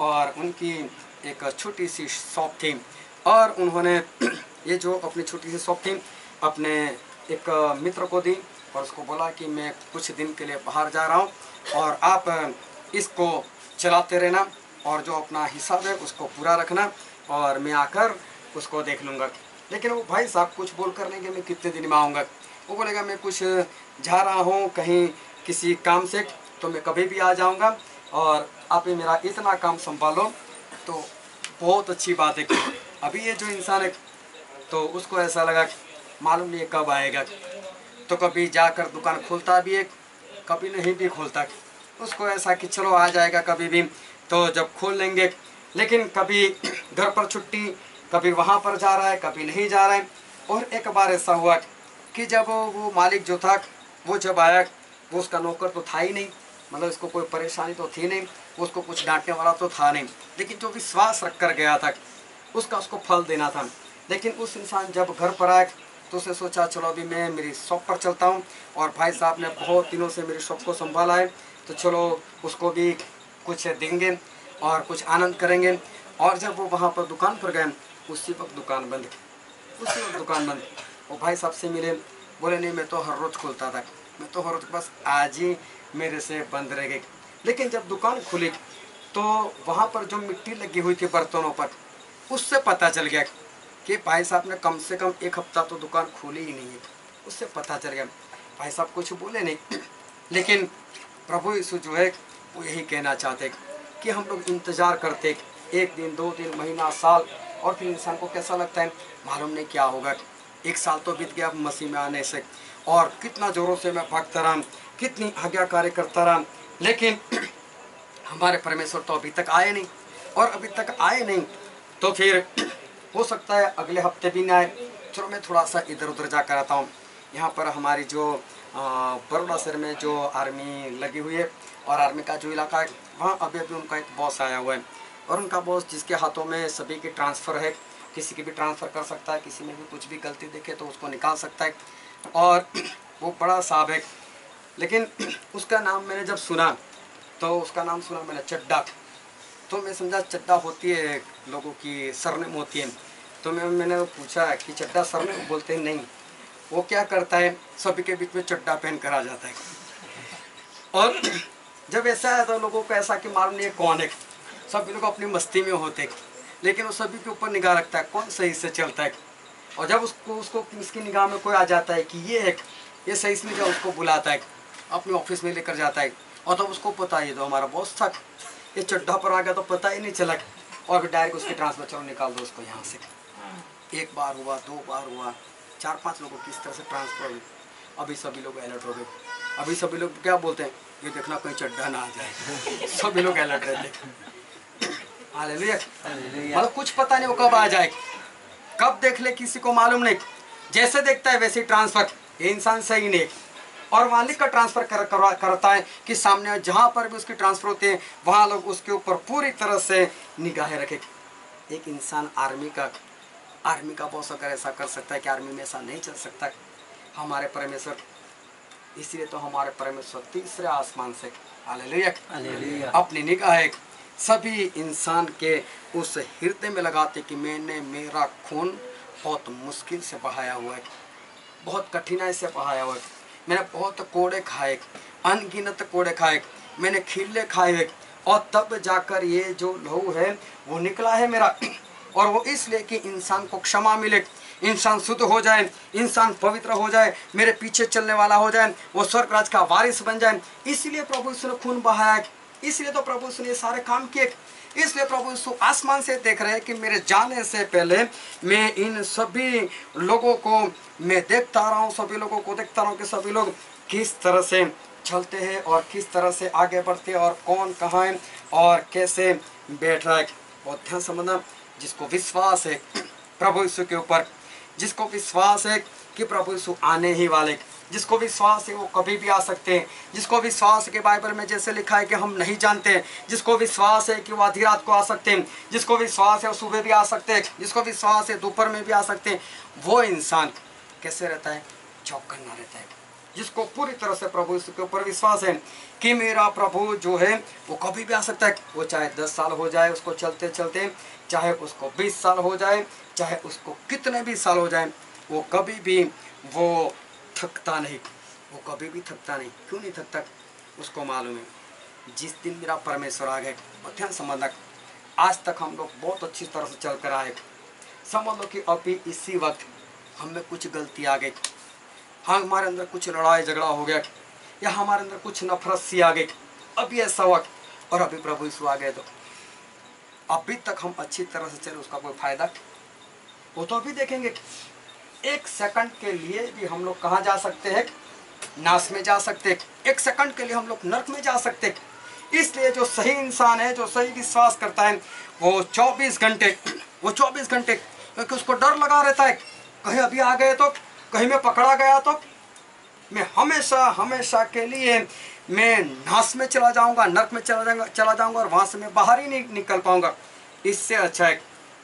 और उनकी एक छोटी सी शॉप थी। और उन्होंने [CLEARS THROAT] ये जो अपनी छोटी सी शॉप थी, अपने एक मित्र को दी और उसको बोला कि मैं कुछ दिन के लिए बाहर जा रहा हूँ और आप इसको चलाते रहना और जो अपना हिसाब है उसको पूरा रखना और मैं आकर उसको देख लूँगा। लेकिन वो भाई साहब कुछ बोल कर कि मैं कितने दिन में आऊँगा? वो बोलेगा, मैं कुछ जा रहा हूँ कहीं किसी काम से तो मैं कभी भी आ जाऊँगा और आप मेरा इतना काम संभालो। तो बहुत अच्छी बात है अभी ये जो इंसान है तो उसको ऐसा लगा मालूम नहीं कब आएगा। तो कभी जाकर दुकान खोलता भी है, कभी नहीं भी खोलता। उसको ऐसा कि चलो आ जाएगा कभी भी तो जब खोल लेंगे। लेकिन कभी घर पर छुट्टी, कभी वहाँ पर जा रहा है, कभी नहीं जा रहा है। और एक बार ऐसा हुआ कि जब वो मालिक जो था, वो जब आया, वो उसका नौकर तो था ही नहीं। मतलब इसको कोई परेशानी तो थी नहीं उसको कुछ डांटने वाला तो था नहीं। लेकिन जो विश्वास रख कर गया था, उसका उसको फल देना था। लेकिन उस इंसान जब घर पर आया तो उसने सोचा, चलो अभी मैं मेरी शॉप पर चलता हूँ और भाई साहब ने बहुत दिनों से मेरी शॉप को संभाला है। तो चलो उसको भी कुछ देंगे और कुछ आनंद करेंगे। और जब वो वहाँ पर दुकान पर गए, उसी वक्त दुकान बंद उसी वक्त दुकान बंद वो भाई साहब से मिले, बोले, नहीं, मैं तो हर रोज़ खोलता था। मैं तो हर रोज़, बस आज ही मेरे से बंद रह गई। लेकिन जब दुकान खुली तो वहाँ पर जो मिट्टी लगी हुई थी बर्तनों पर, उससे पता चल गया कि भाई साहब ने कम से कम एक हफ़्ता तो दुकान खोली ही नहीं है। उससे पता चल गया। भाई साहब कुछ बोले नहीं। लेकिन प्रभु यीशु जो है, वो यही कहना चाहते कि हम लोग इंतज़ार करते एक दिन, दो दिन, महीना, साल, और फिर इंसान को कैसा लगता है? मालूम नहीं क्या होगा। एक साल तो बीत गया मसीह में आने से। और कितना ज़ोरों से मैं भागता रहा, कितनी आज्ञाकारी करता रहा। लेकिन [CLEARS THROAT] हमारे परमेश्वर तो अभी तक आए नहीं। और अभी तक आए नहीं तो फिर हो सकता है अगले हफ़्ते भी ना आए। चलो मैं थोड़ा सा इधर उधर जाकर आता हूँ। यहाँ पर हमारी जो बड़ौदा शहर में जो आर्मी लगी हुई है और आर्मी का जो इलाका है, वहाँ अभी अभी उनका एक बॉस आया हुआ है। और उनका बॉस जिसके हाथों में सभी की ट्रांसफ़र है, किसी की भी ट्रांसफ़र कर सकता है, किसी में भी कुछ भी गलती देखे तो उसको निकाल सकता है। और [CLEARS THROAT] वो बड़ा साहब है। लेकिन [CLEARS THROAT] उसका नाम मैंने जब सुना तो उसका नाम सुना मैंने चड्डा तो मैं समझा चड्डा होती है, लोगों की सरनेम होती है। तो मैं, मैंने पूछा कि चड्डा सरनेम बोलते हैं, नहीं, वो क्या करता है? सभी के बीच में चड्डा पहन कर आ जाता है। और जब ऐसा है तो लोगों को ऐसा कि मालूम नहीं कौन है। सभी लोग अपनी मस्ती में होते लेकिन वो सभी के ऊपर निगाह रखता है, कौन सही से चलता है? और जब उसको उसको उसकी निगाह में कोई आ जाता है कि ये है, ये सही से जाए उसको बुलाता है, अपने ऑफ़िस में लेकर जाता है। और तब तो उसको पता है तो हमारा बॉस था, ये चड्ढा पर आ गया तो पता ही नहीं चला। और डायरेक्ट उसके ट्रांसफ़र चलो निकाल दो उसको यहाँ से। एक बार हुआ दो बार हुआ चार पाँच लोगों की इस तरह से ट्रांसफ़र हुई। अभी सभी लोग अलर्ट हो गए। अभी सभी लोग क्या बोलते हैं? ये देखना कोई चड्ढा ना आ जाए। [LAUGHS] सभी लोग अलर्ट रहते हालेलुया मतलब कुछ पता नहीं वो कब आ जाए। कब देख ले किसी को मालूम नहीं। जैसे देखता है वैसे ट्रांसफ़र ये इंसान सही नहीं। और मालिक का ट्रांसफ़र कर, करवा करता है कि सामने जहाँ पर भी उसकी ट्रांसफ़र होती है वहाँ लोग उसके ऊपर पूरी तरह से निगाहें रखे। एक इंसान आर्मी का आर्मी का बॉस अगर ऐसा कर सकता है कि आर्मी में ऐसा नहीं चल सकता। हमारे परमेश्वर इसलिए तो हमारे परमेश्वर तीसरे आसमान से हालेलुया। अपनी निगाह एक सभी इंसान के उस हृदय में लगाते कि मैंने मेरा खून बहुत मुश्किल से बहाया हुआ है बहुत कठिनाई से बहाया हुआ है। मैंने बहुत कोड़े खाए अनगिनत कोड़े खाए मैंने खिले खाए और तब जाकर ये जो लहू है वो निकला है मेरा। और वो इसलिए कि इंसान को क्षमा मिले, इंसान शुद्ध हो जाए, इंसान पवित्र हो जाए, मेरे पीछे चलने वाला हो जाए, वो स्वर्ग राज का वारिस बन जाए। इसलिए प्रभु ने खून बहाया, इसलिए तो प्रभु ने सारे काम किए। इसलिए प्रभु यीशु आसमान से देख रहे हैं कि मेरे जाने से पहले मैं इन सभी लोगों को, मैं देखता रहा हूँ, सभी लोगों को देखता रहा हूँ कि सभी लोग किस तरह से चलते हैं और किस तरह से आगे बढ़ते हैं और कौन कहाँ है और कैसे बैठ रहा है। और ध्यान समझना। जिसको विश्वास है प्रभु यीशु के ऊपर, जिसको विश्वास है कि प्रभु यीशु आने ही वाले, जिसको विश्वास है वो कभी भी आ सकते हैं, जिसको विश्वास कि बाइबल में जैसे लिखा है कि हम नहीं जानते जिसको विश्वास है कि वो आधी रात को आ सकते हैं, जिसको विश्वास है वो सुबह भी आ सकते हैं, जिसको विश्वास है दोपहर में भी आ सकते हैं, वो इंसान कैसे रहता है? चौकन्ना रहता है। जिसको पूरी तरह से प्रभु के ऊपर विश्वास है कि मेरा प्रभु जो है वो कभी भी आ सकता है, वो चाहे दस साल हो जाए उसको चलते चलते चाहे उसको बीस साल हो जाए, चाहे उसको कितने भी साल हो जाए, वो कभी भी वो थकता नहीं। वो कभी भी थकता नहीं। क्यों नहीं थकता? उसको मालूम है। जिस दिन मेरा परमेश्वर आ गए और ध्यान आज तक हम लोग बहुत अच्छी तरह से चल कर आए। समझ लो कि अभी इसी वक्त हमें कुछ गलती आ गई। हाँ हमारे अंदर कुछ लड़ाई झगड़ा हो गया या हमारे अंदर कुछ नफरत सी आ गई। अभी ऐसा वक्त, और अभी प्रभु यीशु आ गए तो अभी तक हम अच्छी तरह से चले, उसका कोई फ़ायदा वो तो अभी देखेंगे एक सेकंड के लिए भी हम लोग कहाँ जा सकते हैं? नाश में जा सकते हैं। एक सेकंड के लिए हम लोग नर्क में जा सकते हैं। इसलिए जो सही इंसान है, जो सही विश्वास करता है, वो 24 घंटे, वो 24 घंटे, क्योंकि उसको डर लगा रहता है। कहीं अभी आ गए तो कहीं मैं पकड़ा गया तो मैं हमेशा हमेशा के लिए मैं नाश में चला जाऊँगा, नर्क में चला जाऊँगा चला जाऊँगा और वहाँ से मैं बाहर ही नहीं निकल पाऊँगा। इससे अच्छा है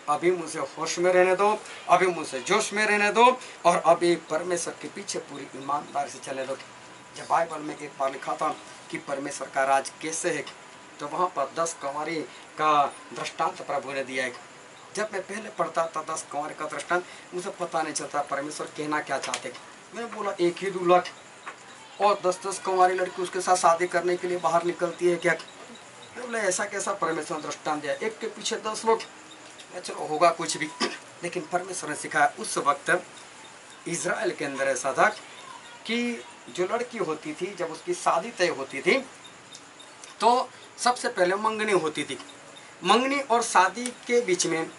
अभी मुझे होश में रहने दो, अभी मुझे जोश में रहने दो और अभी परमेश्वर के पीछे पूरी ईमानदारी से चले दो। जब बाइबल में एक बार लिखा था कि परमेश्वर का राज कैसे है तो वहाँ पर दस कंवारी का दृष्टांत प्रभु ने दिया है। जब मैं पहले पढ़ता था दस कंवारी का दृष्टांत, मुझे पता नहीं चलता परमेश्वर कहना क्या चाहते मैंने बोला, एक ही दूल्हा और दस दस कुंवारी लड़की उसके साथ शादी करने के लिए बाहर निकलती है क्या? बोले, ऐसा कैसा परमेश्वर ने दृष्टांत दिया एक के पीछे दस लोग। चलो, होगा कुछ भी। लेकिन परमेश्वर ने सिखाया उस वक्त इसराइल के अंदर ऐसा था कि जो लड़की होती थी, जब उसकी शादी तय होती थी तो सबसे पहले मंगनी होती थी। मंगनी और शादी के बीच में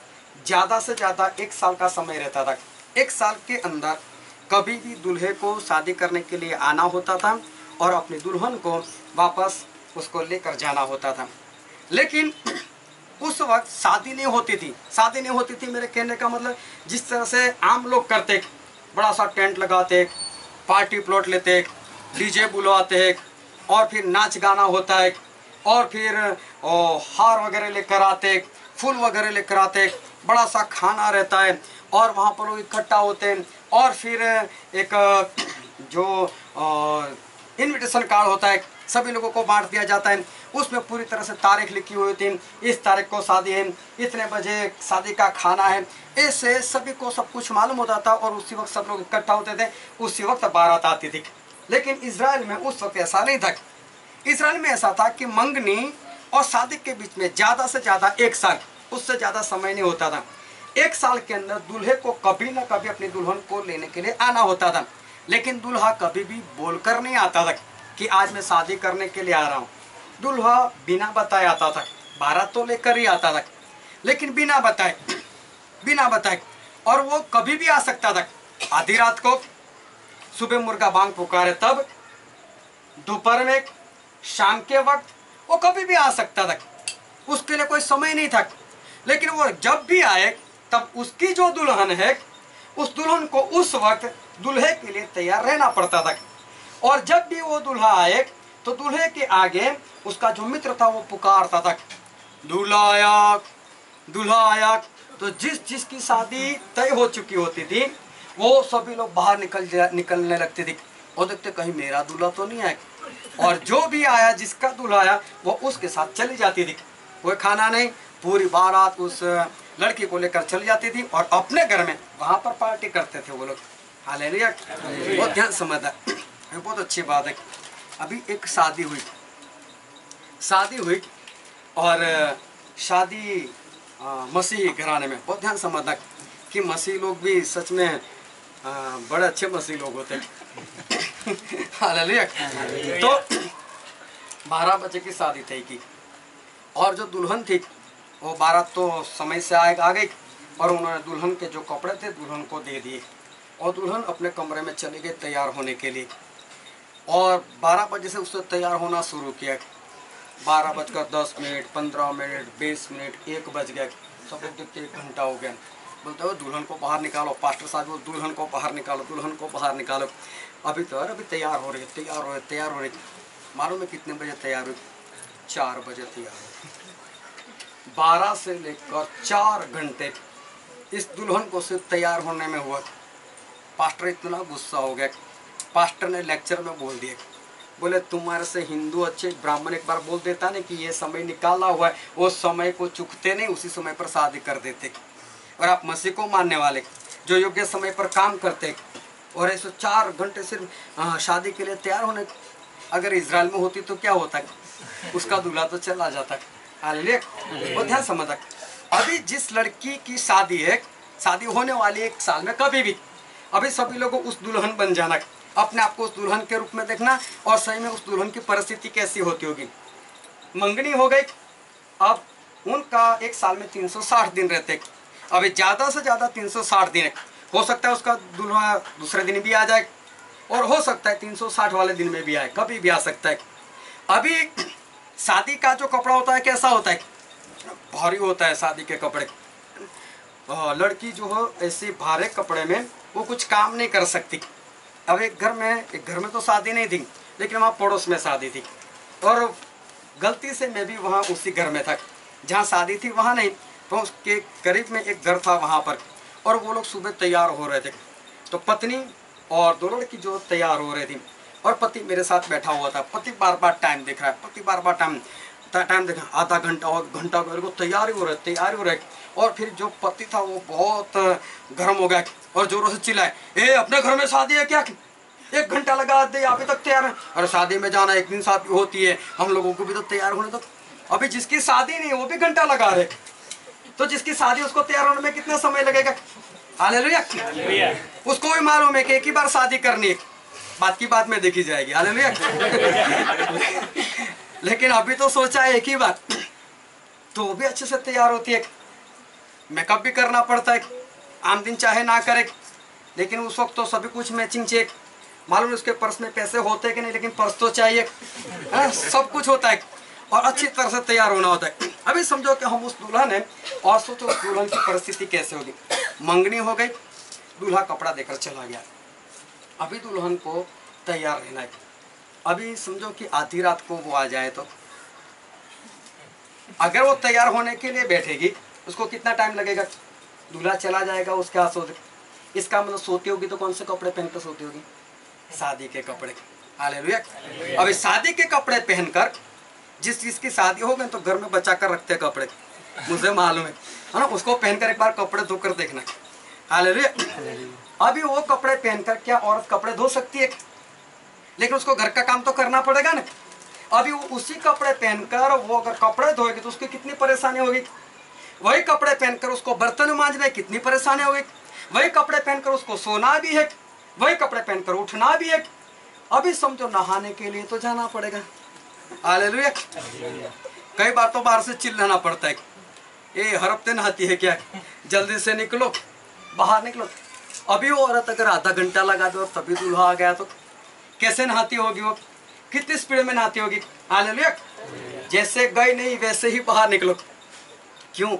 ज़्यादा से ज़्यादा एक साल का समय रहता था। एक साल के अंदर कभी भी दूल्हे को शादी करने के लिए आना होता था और अपनी दुल्हन को वापस उसको लेकर जाना होता था। लेकिन उस वक्त शादी नहीं होती थी। शादी नहीं होती थी मेरे कहने का मतलब जिस तरह से आम लोग करते, बड़ा सा टेंट लगाते, पार्टी प्लॉट लेते, डीजे बुलवाते, और फिर नाच गाना होता है और फिर हार वगैरह लेकर आते, फूल वगैरह लेकर आते, बड़ा सा खाना रहता है और वहाँ पर लोग इकट्ठा होते हैं। और फिर, एक, जो इनविटेशन कार्ड होता है, सभी लोगों को बांट दिया जाता है। उसमें पूरी तरह से तारीख लिखी हुई थी इस तारीख को शादी है। इतने बजे शादी का खाना है। ऐसे सभी को सब कुछ मालूम होता था और उसी वक्त सब लोग इकट्ठा होते थे। उसी वक्त बारात आती थी। लेकिन इसराइल में उस वक्त ऐसा नहीं था। इसराइल में ऐसा था कि मंगनी और शादी के बीच में ज़्यादा से ज़्यादा एक साल, उससे ज़्यादा समय नहीं होता था। एक साल के अंदर दूल्हे को कभी ना कभी अपनी दुल्हन को लेने के लिए आना होता था। लेकिन दूल्हा कभी भी बोलकर नहीं आता था कि आज मैं शादी करने के लिए आ रहा हूँ। दूल्हा बिना बताए आता था, बारात तो लेकर ही आता था। लेकिन बिना बताए बिना बताए, और वो कभी भी आ सकता था। आधी रात को सुबह मुर्गा बांग पुकारे तब, दोपहर में शाम के वक्त वो कभी भी आ सकता था। उसके लिए कोई समय नहीं था। लेकिन वो जब भी आए तब उसकी जो दुल्हन है, उस दुल्हन को उस वक्त दुल्हे के लिए तैयार रहना पड़ता था। और जब भी वो दूल्हा आए तो दूल्हे के आगे उसका जो मित्र था, वो पुकारता था दूल्हा आया दूल्हा आया तो जिस जिसकी शादी तय हो चुकी होती थी, वो सभी लोग बाहर निकल निकलने लगते थे। और देखते, कहीं मेरा दूल्हा तो नहीं आया और जो भी आया, जिसका दूल्हा आया, वो उसके साथ चली जाती थी। कोई खाना नहीं, पूरी बारात उस लड़की को लेकर चली जाती थी और अपने घर में वहाँ पर पार्टी करते थे वो लोग। हाल बहुत ध्यान समझ है ये बहुत अच्छी बात है। अभी एक शादी हुई। शादी हुई और शादी मसीही घराने में। बहुत ध्यान समझना कि मसीह लोग भी सच में बड़े अच्छे मसीह लोग होते हैं। [LAUGHS] हालेलुया। तो बारह बजे की शादी तय की। और जो दुल्हन थी वो बारात तो समय से आए, आ गई और उन्होंने दुल्हन के जो कपड़े थे दुल्हन को दे दिए और दुल्हन अपने कमरे में चली गई तैयार होने के लिए। और 12 बजे से उसने तैयार होना शुरू किया। बारह बजकर दस मिनट, पंद्रह मिनट, बीस मिनट, एक बज गया। सब लोग देखते एक घंटा हो गया। बोलते हो दुल्हन को बाहर निकालो। पास्टर साहब वो दुल्हन को बाहर निकालो, दुल्हन को बाहर निकालो। अभी तो अभी तैयार हो रही है, तैयार हो रही तैयार हो रही मालूम है कितने बजे तैयार हुई? चार बजे तैयार हुई। बारह से लेकर चार घंटे इस दुल्हन को सिर्फ़ तैयार होने में हुआ पास्टर इतना गुस्सा हो गया, पास्टर ने लेक्चर में बोल दिया, बोले, तुम्हारे से हिंदू अच्छे ब्राह्मण एक बार बोल देता ना कि ये समय निकाला हुआ है, वो समय को चुकते नहीं, उसी समय पर शादी कर देते। और आप मसीह को मानने वाले, जो योग्य समय पर काम करते और ऐसे चार घंटे सिर्फ़ शादी के लिए तैयार होने, अगर इसराइल में होती तो क्या होता? उसका दूल्हा तो चला जाता। हालेलुया वो ध्यान समझा अभी जिस लड़की की शादी है, शादी होने वाली एक साल में कभी भी, अभी सभी लोगों उस दुल्हन बन जाना, अपने आप को उस दुल्हन के रूप में देखना और सही में उस दुल्हन की परिस्थिति कैसी होती होगी। मंगनी हो गई। अब उनका एक साल में 360 दिन रहते। अभी ज़्यादा से ज़्यादा 360 दिन हो। सकता है उसका दुल्हा दूसरे दिन भी आ जाए और हो सकता है 360 वाले दिन में भी आए, कभी भी आ सकता है। अभी शादी का जो कपड़ा होता है, कैसा होता है? भारी होता है शादी के कपड़े। लड़की जो हो, ऐसे भारे कपड़े में, वो कुछ काम नहीं कर सकती। अब एक घर में, एक घर में तो शादी नहीं थी, लेकिन वहाँ पड़ोस में शादी थी। और गलती से मैं भी वहाँ उसी घर में था। जहाँ शादी थी, वहाँ नहीं। तो उसके करीब में एक घर था वहाँ पर। और वो लोग सुबह तैयार हो रहे थे। तो पत्नी और दो लड़की जो तैयार हो रही थी। और पति मेरे साथ बैठा हुआ था। पति बार बार टाइम देख रहा है पति बार बार टाइम टाइम देखा आधा घंटा और घंटा मेरे को तैयार ही हो रहे तैयार ही हो रहे और फिर जो पति था वो बहुत गर्म हो गया और जोरों से चिल्लाए ए अपने घर में शादी है क्या? एक घंटा लगा दे अभी तक तैयार है। अरे शादी में जाना एक दिन शादी होती है हम लोगों को भी तो तैयार होने तक अभी जिसकी शादी नहीं वो भी घंटा लगा रहे तो जिसकी शादी उसको तैयार होने में कितना समय लगेगा? हालेलुया। उसको भी मालूम है कि एक ही बार शादी करनी है। बात की बात में देखी जाएगी। हालेलुया। लेकिन अभी तो सोचा है एक ही बात तो भी अच्छे से तैयार होती है। मेकअप भी करना पड़ता है, आम दिन चाहे ना करे, लेकिन उस वक्त तो सभी कुछ मैचिंग चेक मालूम उसके पर्स में पैसे होते कि नहीं, लेकिन पर्स तो चाहिए। है? सब कुछ होता है और अच्छी तरह से तैयार होना होता है। अभी समझो कि हम उस दुल्हन है और सोचो उस दुल्हन की परिस्थिति कैसे होगी। मंगनी हो गई, दूल्हा कपड़ा देकर चला गया। अभी दुल्हन को तैयार रहना है। अभी समझो कि आधी रात को वो आ जाए तो। अगर वो तैयार होने के लिए बैठेगी उसको कितना टाइम लगेगा? दूल्हा चला जाएगा उसके हाथ सो इसका मतलब सोती होगी तो कौन से कपड़े पहनकर सोती होगी? शादी के कपड़े। हालेलुया अभी शादी के कपड़े पहनकर जिस चीज़ की शादी हो गई तो घर में बचा कर रखते हैं कपड़े। मुझे मालूम है। है ना? उसको पहनकर एक बार कपड़े धोकर देखना। हालेलुया अभी वो कपड़े पहनकर क्या औरत कपड़े धो सकती है? लेकिन उसको घर का काम तो करना पड़ेगा ना। अभी वो उसी कपड़े पहनकर वो अगर कपड़े धोएगी तो उसकी कितनी परेशानी होगी? वही कपड़े पहनकर उसको बर्तन मांजने की कितनी परेशानी होगी? वही कपड़े पहनकर उसको सोना भी है, वही कपड़े पहनकर उठना भी है। अभी समझो नहाने के लिए तो जाना पड़ेगा। हालेलुया। कई बार तो बाहर से चिल्लाना पड़ता है। ये हर हफ़्ते नहाती है क्या? जल्दी से निकलो। बाहर निकलो। अभी वो औरत अगर आधा घंटा लगा दो और तभी दूल्हा आ गया तो कैसे नहाती होगी वो? कितनी स्पीड में नहाती होगी? हालेलुया जैसे गई नहीं वैसे ही बाहर निकलो। क्यों?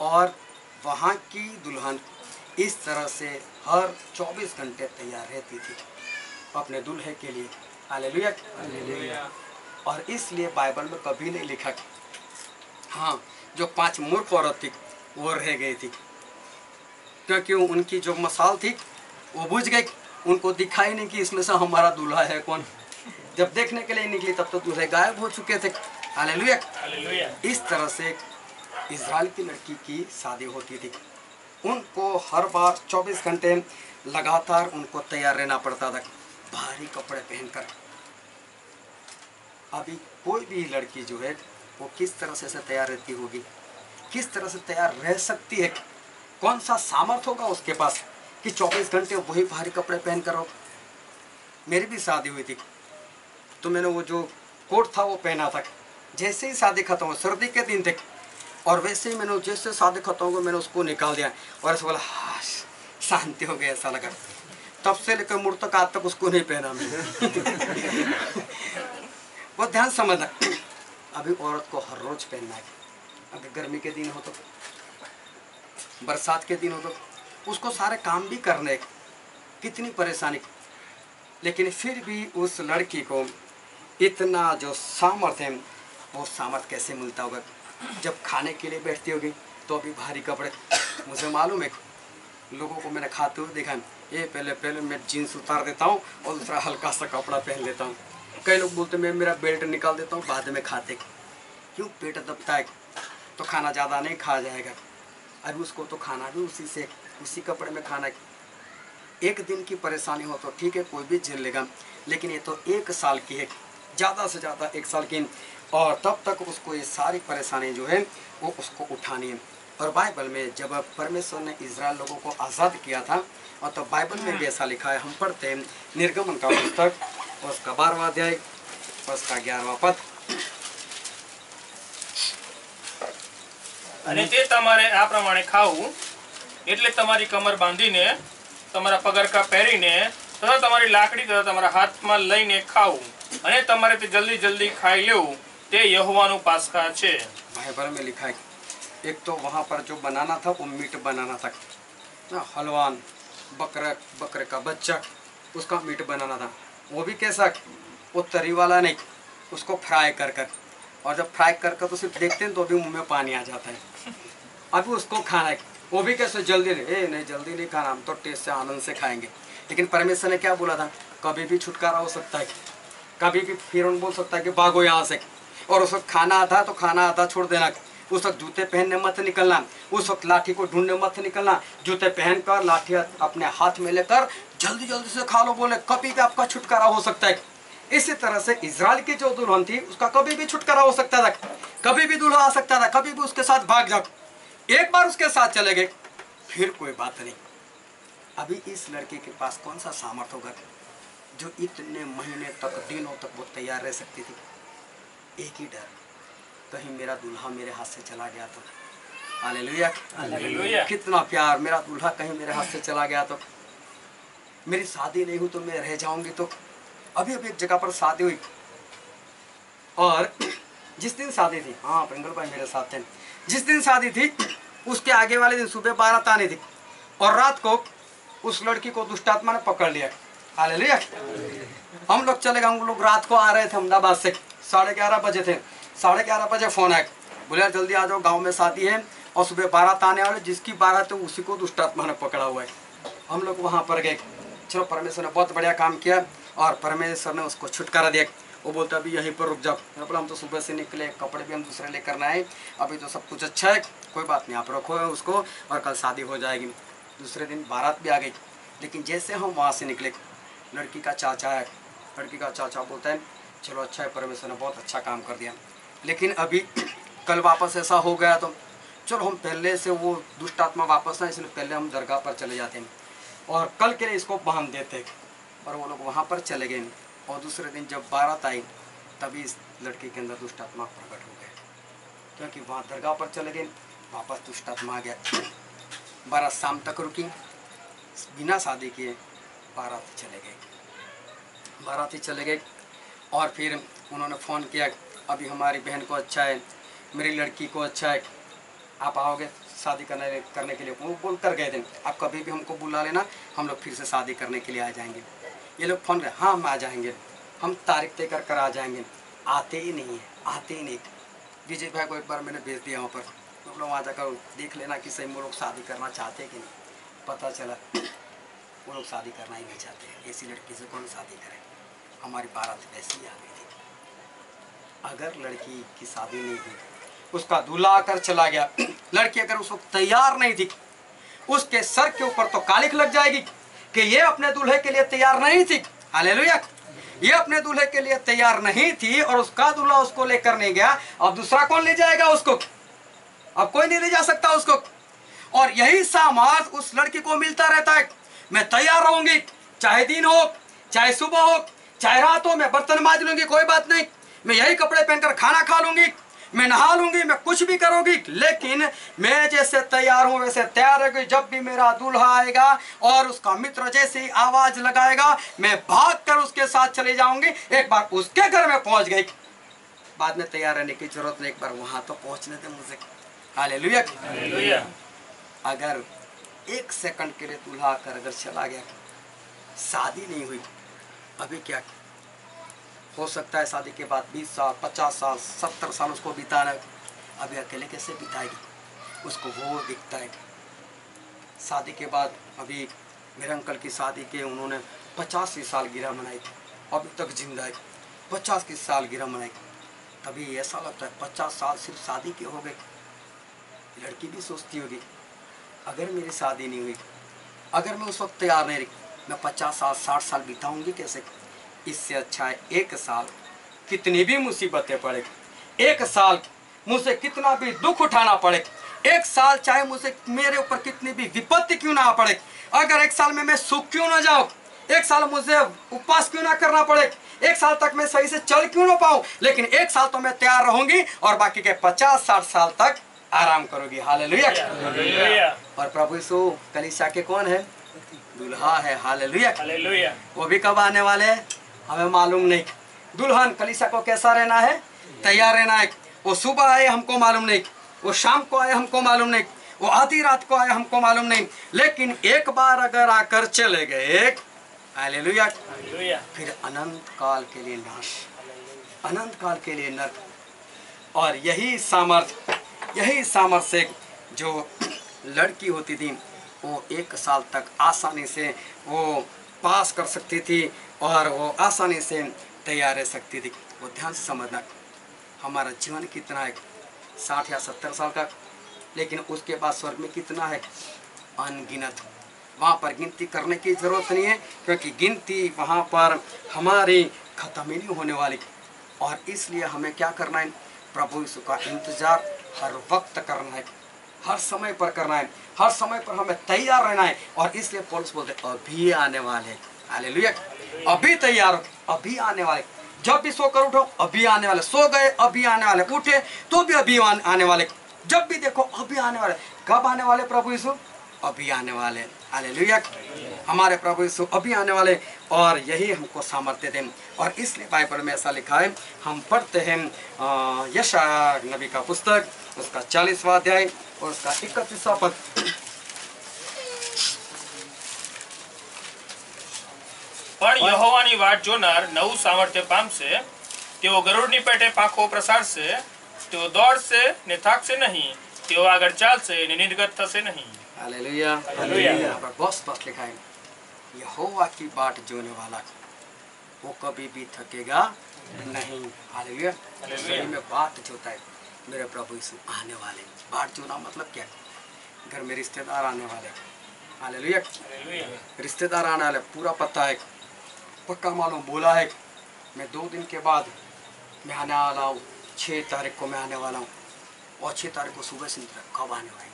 और वहाँ की दुल्हन इस तरह से हर 24 घंटे तैयार रहती थी अपने दूल्हे के लिए। हालेलुया और इसलिए बाइबल में कभी नहीं लिखा हाँ जो पाँच मूर्ख औरत थी वो रह गई थी। क्योंकि उनकी जो मसाल थी वो बुझ गई। उनको दिखाई नहीं कि इसमें से हमारा दूल्हा है कौन। जब देखने के लिए निकली तब तो दूल्हे गायब हो चुके थे। हालेलुया। इस तरह से इज़राइल की लड़की की शादी होती थी। उनको हर बार 24 घंटे लगातार उनको तैयार रहना पड़ता था भारी कपड़े पहनकर। अभी कोई भी लड़की जो है वो किस तरह से तैयार रहती होगी? किस तरह से तैयार रह सकती है? कौन सा सामर्थ होगा उसके पास कि 24 घंटे वही भारी कपड़े पहन कर हो मेरी भी शादी हुई थी। तो मैंने वो जो कोट था वो पहना था। जैसे ही शादी खत्म हो सर्दी के दिन थे। और वैसे ही मैंने जैसे शादी खत्म हो मैंने उसको निकाल दिया। और ऐसे बोला, हाश, शांति हो गई ऐसा लगा। तब से लेकर मुड़ तक आज तक उसको नहीं पहना मैंने। [LAUGHS] वो ध्यान समझना। [CLEARS THROAT] अभी औरत को हर रोज पहनना है। अगर गर्मी के दिन हो तो बरसात के दिन हो तो उसको सारे काम भी करने कितनी परेशानी। लेकिन फिर भी उस लड़की को इतना जो सामर्थ्य है, वो सामर्थ्य कैसे मिलता होगा? जब खाने के लिए बैठती होगी तो अभी भारी कपड़े। मुझे मालूम है, लोगों को मैंने खाते हुए देखा ये पहले पहले मैं जीन्स उतार देता हूँ और दूसरा हल्का सा कपड़ा पहन लेता हूँ। कई लोग बोलते मैं मेरा बेल्ट निकाल देता हूँ, बाद में खाते क्यों? पेट दबता है तो खाना ज़्यादा नहीं खा जाएगा। अभी उसको तो खाना भी उसी से, उसी कपड़े में खाना एक दिन की परेशानी हो तो ठीक है, कोई भी झेल लेगा। लेकिन ये तो एक साल की है, ज़्यादा से ज़्यादा एक साल की। और तब तक उसको ये सारी परेशानी जो है, वो उसको उठानी है। और बाइबल में जब परमेश्वर ने इसराइल लोगों को आज़ाद किया था, और तब बाइबल में भी ऐसा लिखा है, हम पढ़ते हैं निर्गमन का पुस्तक, उसका बारहवा अध्याय, उसका ग्यारहवा पद। અને તે તમારે આ પ્રમાણે ખાવું એટલે તમારી કમર બાંધીને તમારા પગરખા પહેરીને તથા તમારી લાકડી તથા તમારા હાથમાં લઈને ખાવું અને તમારે તે જલ્દી જલ્દી ખાઈ લેવું તે યહોવાનું પાસખા છે बाइबल में लिखा है एक तो वहाँ पर जो बनाना था वो मीट बनाना था ना, हलवान बकरा बकरे का बच्चा उसका मीट बनाना था वो भी कैसा वो तरी वाला नहीं उसको फ्राई कर कर और जब फ्राई कर कर तो सिर्फ देखते हैं तो भी मुंह में पानी आ जाता है अभी उसको खाना है। वो भी कैसे जल्दी नहीं। ए, नहीं, जल्दी नहीं खाना। हम तो टेस्ट से आनंद से खाएँगे। लेकिन परमेश्वर ने क्या बोला था? कभी भी छुटकारा हो सकता है। कभी भी फिर बोल सकता है कि भागो यहाँ से। और उस वक्त खाना आता तो खाना आता छोड़ देना। उस वक्त जूते पहनने मत निकलना। उस वक्त लाठी को ढूँढने मत निकलना। जूते पहनकर, लाठी अपने हाथ में लेकर जल्दी जल्दी से खा लो बोले। कभी भी आपका छुटकारा हो सकता है। इसी तरह से इसराइल की जो दुल्हन थी, उसका कभी भी छुटकारा हो सकता था। कभी भी दूल्हा आ सकता था। कभी भी उसके साथ भाग जाओ। एक बार उसके साथ चले गए। फिर कोई बात नहीं। अभी इस लड़के के पास कौन सा सामर्थ्य होगा जो इतने महीने तक दिनों तक वो तैयार रह सकती थी? एक ही डर। कहीं मेरा दूल्हा मेरे हाथ से चला गया तो। हालेलुया। कितना प्यार। मेरा दूल्हा कहीं मेरे हाथ से चला गया तो। मेरी शादी नहीं हुई तो मैं रह जाऊँगी तो। अभी अभी एक जगह पर शादी हुई। और जिस दिन शादी थी हाँ पिंगल भाई मेरे साथ थे। जिस दिन शादी थी, उसके आगे वाले दिन सुबह बारात आनी थी और रात को उस लड़की को दुष्टात्मा ने पकड़ लिया। हालेलुया। हम लोग चले गए, हम लोग रात को आ रहे थे अहमदाबाद से। साढ़े ग्यारह बजे थे। साढ़े ग्यारह बजे फ़ोन आया। बोले, जल्दी आ जाओ, गाँव में शादी है और सुबह बारात आने वाले जिसकी बारात है उसी को दुष्टात्मा ने पकड़ा हुआ है। हम लोग वहाँ पर गए। चलो, परमेश्वर ने बहुत बढ़िया काम किया और परमेश्वर ने उसको छुटकारा दिया। वो बोलता अभी यहीं पर रुक जाओ मैं बोला हम तो सुबह से निकले, कपड़े भी हम दूसरे लेकर ना आए। अभी तो सब कुछ अच्छा है, कोई बात नहीं, आप रखो उसको और कल शादी हो जाएगी। दूसरे दिन बारात भी आ गई। लेकिन जैसे हम वहाँ से निकले, लड़की का चाचा है, लड़की का चाचा बोलता है, चलो अच्छा है, परमेश्वर ने बहुत अच्छा काम कर दिया। लेकिन अभी [CLEARS THROAT] कल वापस ऐसा हो गया तो चलो हम पहले से वो दुष्ट आत्मा वापस ना, इसलिए पहले हम दरगाह पर चले जाते हैं। और कल के लिए इसको बाँध देते हैं। और वो लोग वहाँ पर चले गए। और दूसरे दिन जब बारात आई, तभी इस लड़के के अंदर दुष्ट आत्मा प्रकट हो गए। क्योंकि वहाँ दरगाह पर चले गए, वापस दुष्ट आत्मा आ गया। बारात शाम तक रुकी, बिना शादी किए बाराती चले गए। बाराती चले गए और फिर उन्होंने फ़ोन किया, अभी हमारी बहन को अच्छा है, मेरी लड़की को अच्छा है, आप आओगे शादी करने करने के लिए? वो बोल कर गए थे आप कभी भी हमको बुला लेना, हम लोग फिर से शादी करने के लिए आ जाएँगे। ये लोग फ़ोन कर हाँ हम आ जाएँगे। हम तारीख तय कर कर आ जाएँगे। आते ही नहीं है, आते ही नहीं विजय भाई को एक बार मैंने भेज दिया वहाँ पर। तुम लोग वहाँ जाकर देख लेना कि सही वो लोग शादी करना चाहते कि नहीं। पता चला, [CLEARS THROAT] वो लोग शादी करना ही नहीं चाहते ऐसी लड़की से कौन शादी करे? हमारी बारात वैसी ही आ गई थी। अगर लड़की की शादी नहीं हुई, उसका दूल्हा आकर चला गया। [CLEARS THROAT] लड़की अगर उस वक्त तैयार नहीं थी, उसके सर के ऊपर तो कालिक लग जाएगी। कि ये अपने दूल्हे के लिए तैयार नहीं थी। हालेलुया। ये अपने दूल्हे के लिए तैयार नहीं थी और उसका दूल्हा उसको लेकर नहीं गया। अब दूसरा कौन ले जाएगा उसको? अब कोई नहीं ले जा सकता उसको। और यही सामाज उस लड़की को मिलता रहता है। मैं तैयार रहूँगी। चाहे दिन हो, चाहे सुबह हो, चाहे रात हो मैं बर्तन माज लूँगी, कोई बात नहीं। मैं यही कपड़े पहनकर खाना खा लूँगी। मैं नहा लूँगी मैं कुछ भी करूँगी लेकिन मैं जैसे तैयार हूँ वैसे तैयार है जब भी मेरा दूल्हा आएगा और उसका मित्र जैसे ही आवाज़ लगाएगा मैं भाग कर उसके साथ चले जाऊँगी। एक बार उसके घर में पहुँच गई। बाद में तैयार रहने की ज़रूरत नहीं एक बार वहाँ तो पहुँचने दे मुझे। हालेलुया। अगर एक सेकंड के लिए दूल्हा आकर अगर चला गया शादी नहीं हुई अभी क्या? हो सकता है शादी के बाद 20 साल 50 साल 70 साल उसको बिताना। अभी अकेले कैसे बिताएगी? उसको वो दिखता है। शादी के बाद अभी मेरे अंकल की शादी के उन्होंने पचासी साल गिरा मनाई थी। अभी तक ज़िंदा है। पचास की साल गिरा मनाई तभी ऐसा लगता है पचास साल सिर्फ़ शादी के हो गए। लड़की भी सोचती होगी, अगर मेरी शादी नहीं हुई, अगर मैं उस वक्त तैयार नहीं रही, मैं पचास साल, साठ साल बिताऊँगी कैसे? इससे अच्छा है एक साल। कितनी भी मुसीबतें पड़ेगी एक साल मुझे कितना भी दुख उठाना पड़ेगा एक साल चाहे मुझे मेरे ऊपर कितनी भी विपत्ति क्यों ना पड़े अगर एक साल में मैं सुख क्यों ना जाऊँ एक साल मुझे उपवास क्यों ना करना पड़े एक साल तक मैं सही से चल क्यों ना पाऊँ लेकिन एक साल तो मैं तैयार रहूँगी और बाकी के पचास साठ साल तक आराम करोगी। हालेलुया। और प्रभु यीशु कलीसिया के कौन है? दुल्हा है। हालेलुया। वो भी कब आने वाले हैं? हमें मालूम नहीं। दुल्हन कलीसिया को कैसा रहना है? तैयार रहना है। वो सुबह आए हमको मालूम नहीं। वो शाम को आए हमको मालूम नहीं। वो आधी रात को आए हमको मालूम नहीं। लेकिन एक बार अगर आकर चले गए हालेलुया। हालेलुया। फिर अनंत काल के लिए नाश अनंत काल के लिए नर्क। और यही सामर्थ्य यही सामर्थ्य जो लड़की होती थी वो एक साल तक आसानी से वो पास कर सकती थी। और वो आसानी से तैयार रह सकती थी। वो ध्यान से समझना, हमारा जीवन कितना है? साठ या सत्तर साल का। लेकिन उसके बाद स्वर्ग में कितना है? अनगिनत। वहाँ पर गिनती करने की ज़रूरत नहीं है, क्योंकि गिनती वहाँ पर हमारी खत्म ही नहीं होने वाली। और इसलिए हमें क्या करना है? प्रभु यीशु का इंतज़ार हर वक्त करना है। हर समय पर करना है। हर समय पर हमें तैयार रहना है। और इसलिए पुलिस बोलते अभी आने वाले हैं। हालेलुया। अभी तैयार हो, अभी आने वाले। जब भी सोकर उठो, अभी आने वाले। सो गए, अभी आने वाले। उठे तो भी अभी आने वाले। जब भी देखो, अभी आने वाले। कब आने वाले प्रभु यीशु? अभी आने वाले। हालेलुया। हमारे प्रभु यीशु अभी आने वाले, और यही हमको सामर्थ्य दें। और इसलिए बाइबल में ऐसा लिखा है, हम पढ़ते हैं यशाया नबी का पुस्तक, उसका चालीसवा अध्याय और उसका इकतीसवा पद। પણ યહોવાની વાટ જોનાર નવું સામર્થ્ય પામશે તેઓ ગરુડની પેટે પાંખો પ્રસારશે તેઓ દોડશે ને થાકશે નહીં તેઓ આગળ ચાલશે ને નિર્ગત થશે નહીં हालेलुया हालेलुया। यहाँ पर बहुत स्पष्ट लिखा है यहोवा की बाट जोने वाला वो कभी भी थकेगा नहीं हालेलुया हालेलुया। सही में बाट जोता है मेरे प्रभु यीशु आने वाले बाट जोना मतलब क्या घर में रिश्तेदार आने वाले हालेलुया रिश्तेदार आने वाले पूरा पता है पक्का मालूम बोला है। मैं दो दिन के बाद मैं आने वाला हूँ। छः तारीख को मैं आने वाला हूँ। और छः तारीख को सुबह से निकला कब आने वाले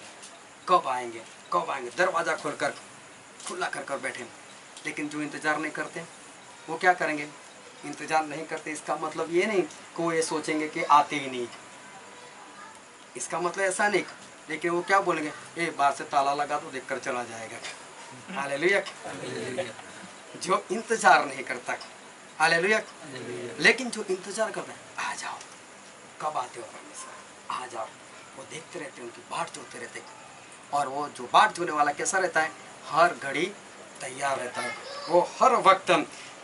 कब आएँगे? कब आएँगे? दरवाज़ा खोल कर खुला कर कर बैठे लेकिन जो इंतज़ार नहीं करते वो क्या करेंगे? इंतज़ार नहीं करते इसका मतलब ये नहीं कि वो ये सोचेंगे कि आते ही नहीं। इसका मतलब ऐसा नहीं लेकिन वो क्या बोलेंगे? ए बाहर से ताला लगा तो देखकर चला जाएगा। [LAUGHS] हालेलुया। जो इंतजार नहीं करता हालेलुया लेकिन जो इंतजार करता है आ जाओ कब आते हो परमेश्वर आ जाओ वो देखते रहते हैं उनकी बाट जोते रहते हैं और वो जो बाट जोने वाला कैसा रहता है हर घड़ी तैयार रहता है वो हर वक्त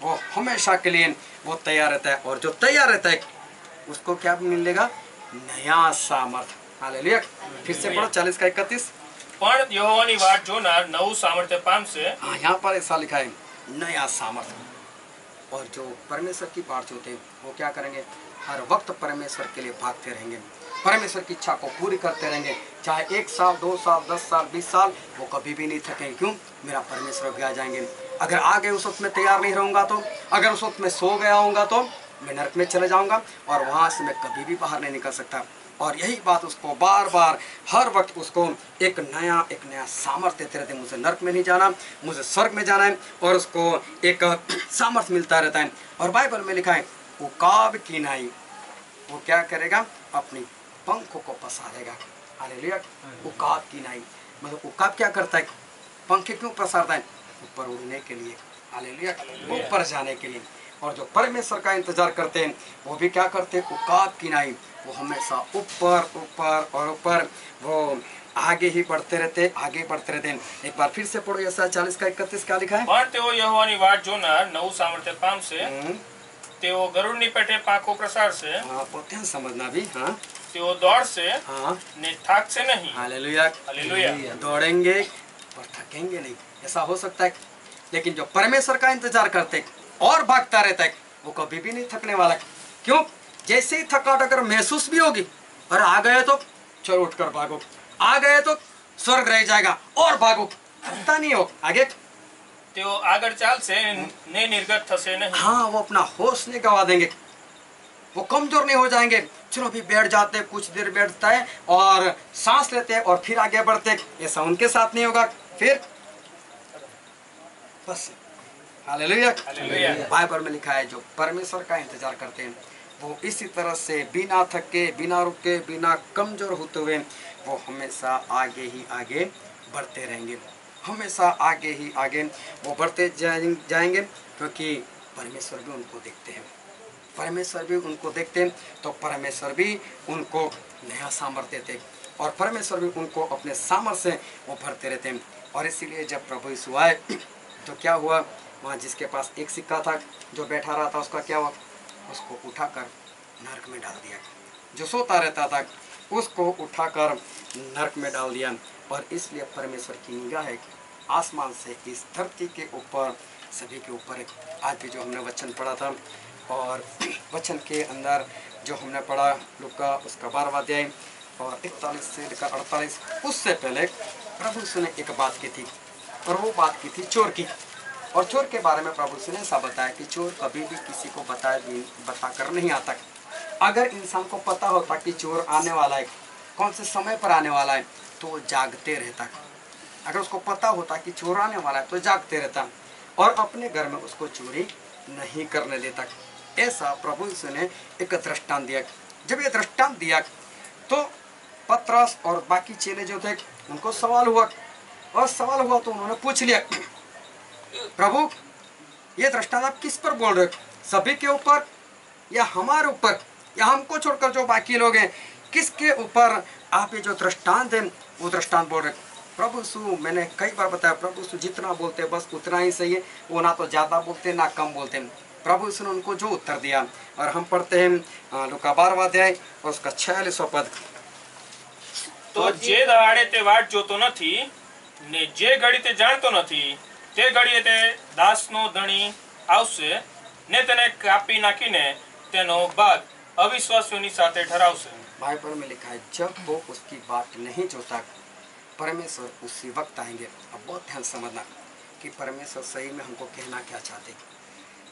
वो हमेशा के लिए वो तैयार रहता है और जो तैयार रहता है उसको क्या मिलेगा नया सामर्थ हालेलुया फिर से पढ़ो चालीस का इकतीस પણ યહોવાની વાટ જોનાર નવું સામર્થ્ય પામશે हाँ यहाँ पर ऐसा लिखा है नया सामर्थ्य। और जो परमेश्वर की बात होते हैं, वो क्या करेंगे? हर वक्त परमेश्वर के लिए भागते रहेंगे। परमेश्वर की इच्छा को पूरी करते रहेंगे। चाहे एक साल, दो साल, दस साल, बीस साल, वो कभी भी नहीं थकेंगे क्यों? मेरा परमेश्वर भी आ जाएँगे। अगर आगे उस वक्त में तैयार नहीं रहूँगा तो अगर उस वक्त में सो गया होऊँगा तो मैं नरक में चले जाऊँगा और वहाँ से मैं कभी भी बाहर नहीं निकल सकता। और यही बात उसको बार बार हर वक्त उसको एक नया एक नया सामर्थ्य देते रहते हैं मुझे नर्क में नहीं जाना मुझे स्वर्ग में जाना है और उसको एक सामर्थ्य मिलता रहता है। और बाइबल में लिखा है उकाब की नाई वो क्या करेगा? अपनी पंखों को पसारेगा हालेलुया। उकाब की नाई मतलब उकाब क्या करता है? पंखे क्यों पसारता है? ऊपर उड़ने के लिए। ऊपर जाने के लिए। और जो परमेश्वर का इंतज़ार करते हैं वो भी क्या करते हैं? उकाब की नाई वो हमेशा ऊपर ऊपर और ऊपर वो आगे ही बढ़ते रहते आगे बढ़ते रहते हैं एक बार फिर से पढ़ो ऐसा चालीस का इकतीस क्या लिखा है પણ તેઓ યહોવાની વાટ જોનાર નવું સામર્થ્ય પામશે हम्म, તેઓ ગરુડની પેટે પાંખો પ્રસારશે हाँ वो ध्यान समझना भी हाँ તેઓ દોડશે हाँ ને થાકશે નહીં हालेलुया हालेलुया दौड़ेंगे और थकेंगे नहीं ऐसा हो सकता है लेकिन जो परमेश्वर का इंतजार करते हैं और भागता रहता है वो कभी भी नहीं थकने वाला है क्यों जैसे ही थकावट अगर महसूस भी होगी और आ गए तो चलो उठकर भागो आ गए तो स्वर्ग रह जाएगा और भागो थकता नहीं हो आगे તેઓ આગળ ચાલશે ને નિર્ગત થશે નહીં हाँ वो अपना होश नहीं गवा देंगे वो कमजोर नहीं हो जाएंगे चलो अभी बैठ जाते हैं, कुछ देर बैठता है और सांस लेते हैं और फिर आगे बढ़ते हैं। ऐसा उनके साथ नहीं होगा फिर बस हालेलुया हालेलुया। बाइबल में लिखा है जो परमेश्वर का इंतजार करते हैं वो इसी तरह से बिना थके, बिना रुके, बिना कमज़ोर होते हुए वो हमेशा आगे ही आगे बढ़ते रहेंगे। हमेशा आगे ही आगे वो बढ़ते जाएं- जाएँगे क्योंकि परमेश्वर भी उनको देखते हैं। परमेश्वर भी उनको देखते हैं तो परमेश्वर भी उनको नया सामर्थ्य देते और परमेश्वर भी उनको अपने सामर्थ्य से वो भरते रहते हैं। और इसीलिए जब प्रभु यीशु आए तो क्या हुआ? वहाँ जिसके पास एक सिक्का था, जो बैठा रहा था, उसका क्या हुआ? उसको उठाकर नरक में डाल दिया। जो सोता रहता था, उसको उठाकर नरक में डाल दिया। और इसलिए परमेश्वर की निगाह है कि आसमान से इस धरती के ऊपर, सभी के ऊपर आज भी जो हमने वचन पढ़ा था, और वचन के अंदर जो हमने पढ़ा, लुका उसका बारहवा अध्याय, और इकतालीस से लेकर अड़तालीस, उससे पहले प्रभु ने एक बात की थी, और वो बात की थी चोर की। और चोर के बारे में प्रभु ने ऐसा बताया कि चोर कभी भी किसी को बताए बताकर नहीं आता। अगर इंसान को पता होता कि चोर आने वाला है, कौन से समय पर आने वाला है तो वो जागते रहता। अगर उसको पता होता कि चोर आने वाला है तो जागते रहता और अपने घर में उसको चोरी नहीं करने देता। ऐसा प्रभु यीशु ने एक दृष्टांत दिया। जब ये दृष्टांत दिया तो पत्रस और बाकी चेले जो थे, उनको सवाल हुआ। और सवाल हुआ तो उन्होंने पूछ लिया प्रभु ये दृष्टांत आप किस पर बोल रहे हो सभी के ऊपर या हमारे ऊपर या हमको छोड़कर जो बाकी लोग हैं किसके ऊपर आप ये जो दृष्टांत है वो दृष्टांत बोल रहे हैं? प्रभु सु मैंने कई बार बताया प्रभु सु जितना बोलते हैं बस उतना ही सही है वो ना तो ज़्यादा बोलते हैं ना कम बोलते हैं प्रभु यीशु ने उनको जो उत्तर दिया और हम पढ़ते हैं अ, लुका बारहवा अध्याय और उसका छियालीसवा पद તો જે દાડે તે વાટ જોતો નથી ને જે ઘડી તે જાણતો નથી તે ઘડીએ તે દાસનો ધણી આવશે ને તેને કાપી નાખીને તેનો ભાગ અવિશ્વાસીઓની સાથે ઠરાવશે बाइबल में लिखा है जब वो उसकी बात नहीं जोता परमेश्वर उसी वक्त आएंगे अब बहुत ध्यान समझना कि परमेश्वर सही में हमको कहना क्या चाहते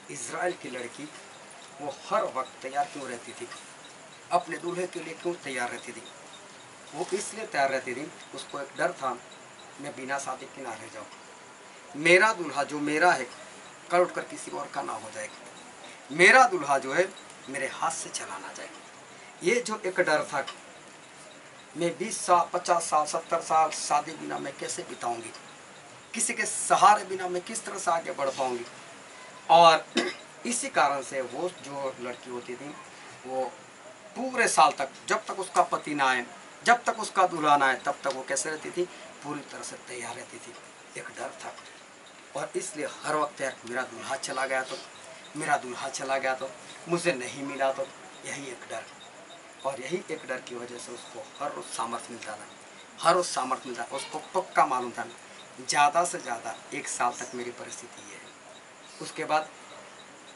इसराइल की लड़की वो हर वक्त तैयार क्यों रहती थी अपने दूल्हे के लिए क्यों तैयार रहती थी वो इसलिए तैयार रहती थी उसको एक डर था मैं बिना शादी के ना रह जाऊँ मेरा दूल्हा जो मेरा है, कल उठकर किसी और का ना हो जाएगा। मेरा दूल्हा जो है, मेरे हाथ से चला ना जाए ये जो एक डर था मैं 20 साल 50 साल 70 साल शादी बिना मैं कैसे बिताऊँगी? किसी के सहारे बिना मैं किस तरह से आगे बढ़ पाऊँगी? और इसी कारण से वो जो लड़की होती थी, वो पूरे साल तक, जब तक उसका पति ना आए, जब तक उसका दूल्हा ना आए, तब तक वो कैसे रहती थी? पूरी तरह से तैयार रहती थी। एक डर था। और इसलिए हर वक्त यार मेरा दूल्हा चला गया तो मेरा दूल्हा चला गया तो मुझे नहीं मिला तो यही एक डर। और यही एक डर की वजह से उसको हर रोज सामर्थ्य मिलता था। हर रोज सामर्थ्य मिलता था। उसको पक्का मालूम था। ज़्यादा से ज़्यादा एक साल तक मेरी परिस्थिति ये है। उसके बाद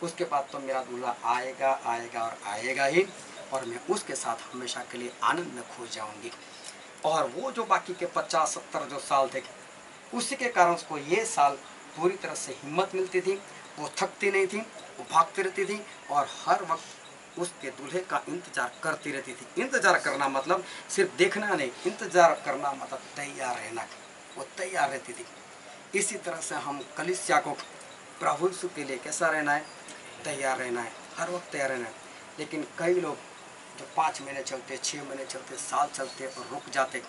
उसके बाद तो मेरा दूल्हा आएगा आएगा और आएगा ही और मैं उसके साथ हमेशा के लिए आनंद में खो जाऊँगी। और वो जो बाकी के पचास सत्तर जो साल थे, उसी के कारण उसको ये साल पूरी तरह से हिम्मत मिलती थी, वो थकती नहीं थी, वो भागती रहती थी और हर वक्त उसके दूल्हे का इंतज़ार करती रहती थी। इंतज़ार करना मतलब सिर्फ़ देखना नहीं, इंतज़ार करना मतलब तैयार रहना, वो तैयार रहती थी। इसी तरह से हम कलिसिया को प्रभु के लिए कैसा रहना है? तैयार रहना है, हर वक्त तैयार रहना है। लेकिन कई लोग जो पाँच महीने चलते छः महीने चलते, साल चलते और रुक जाते,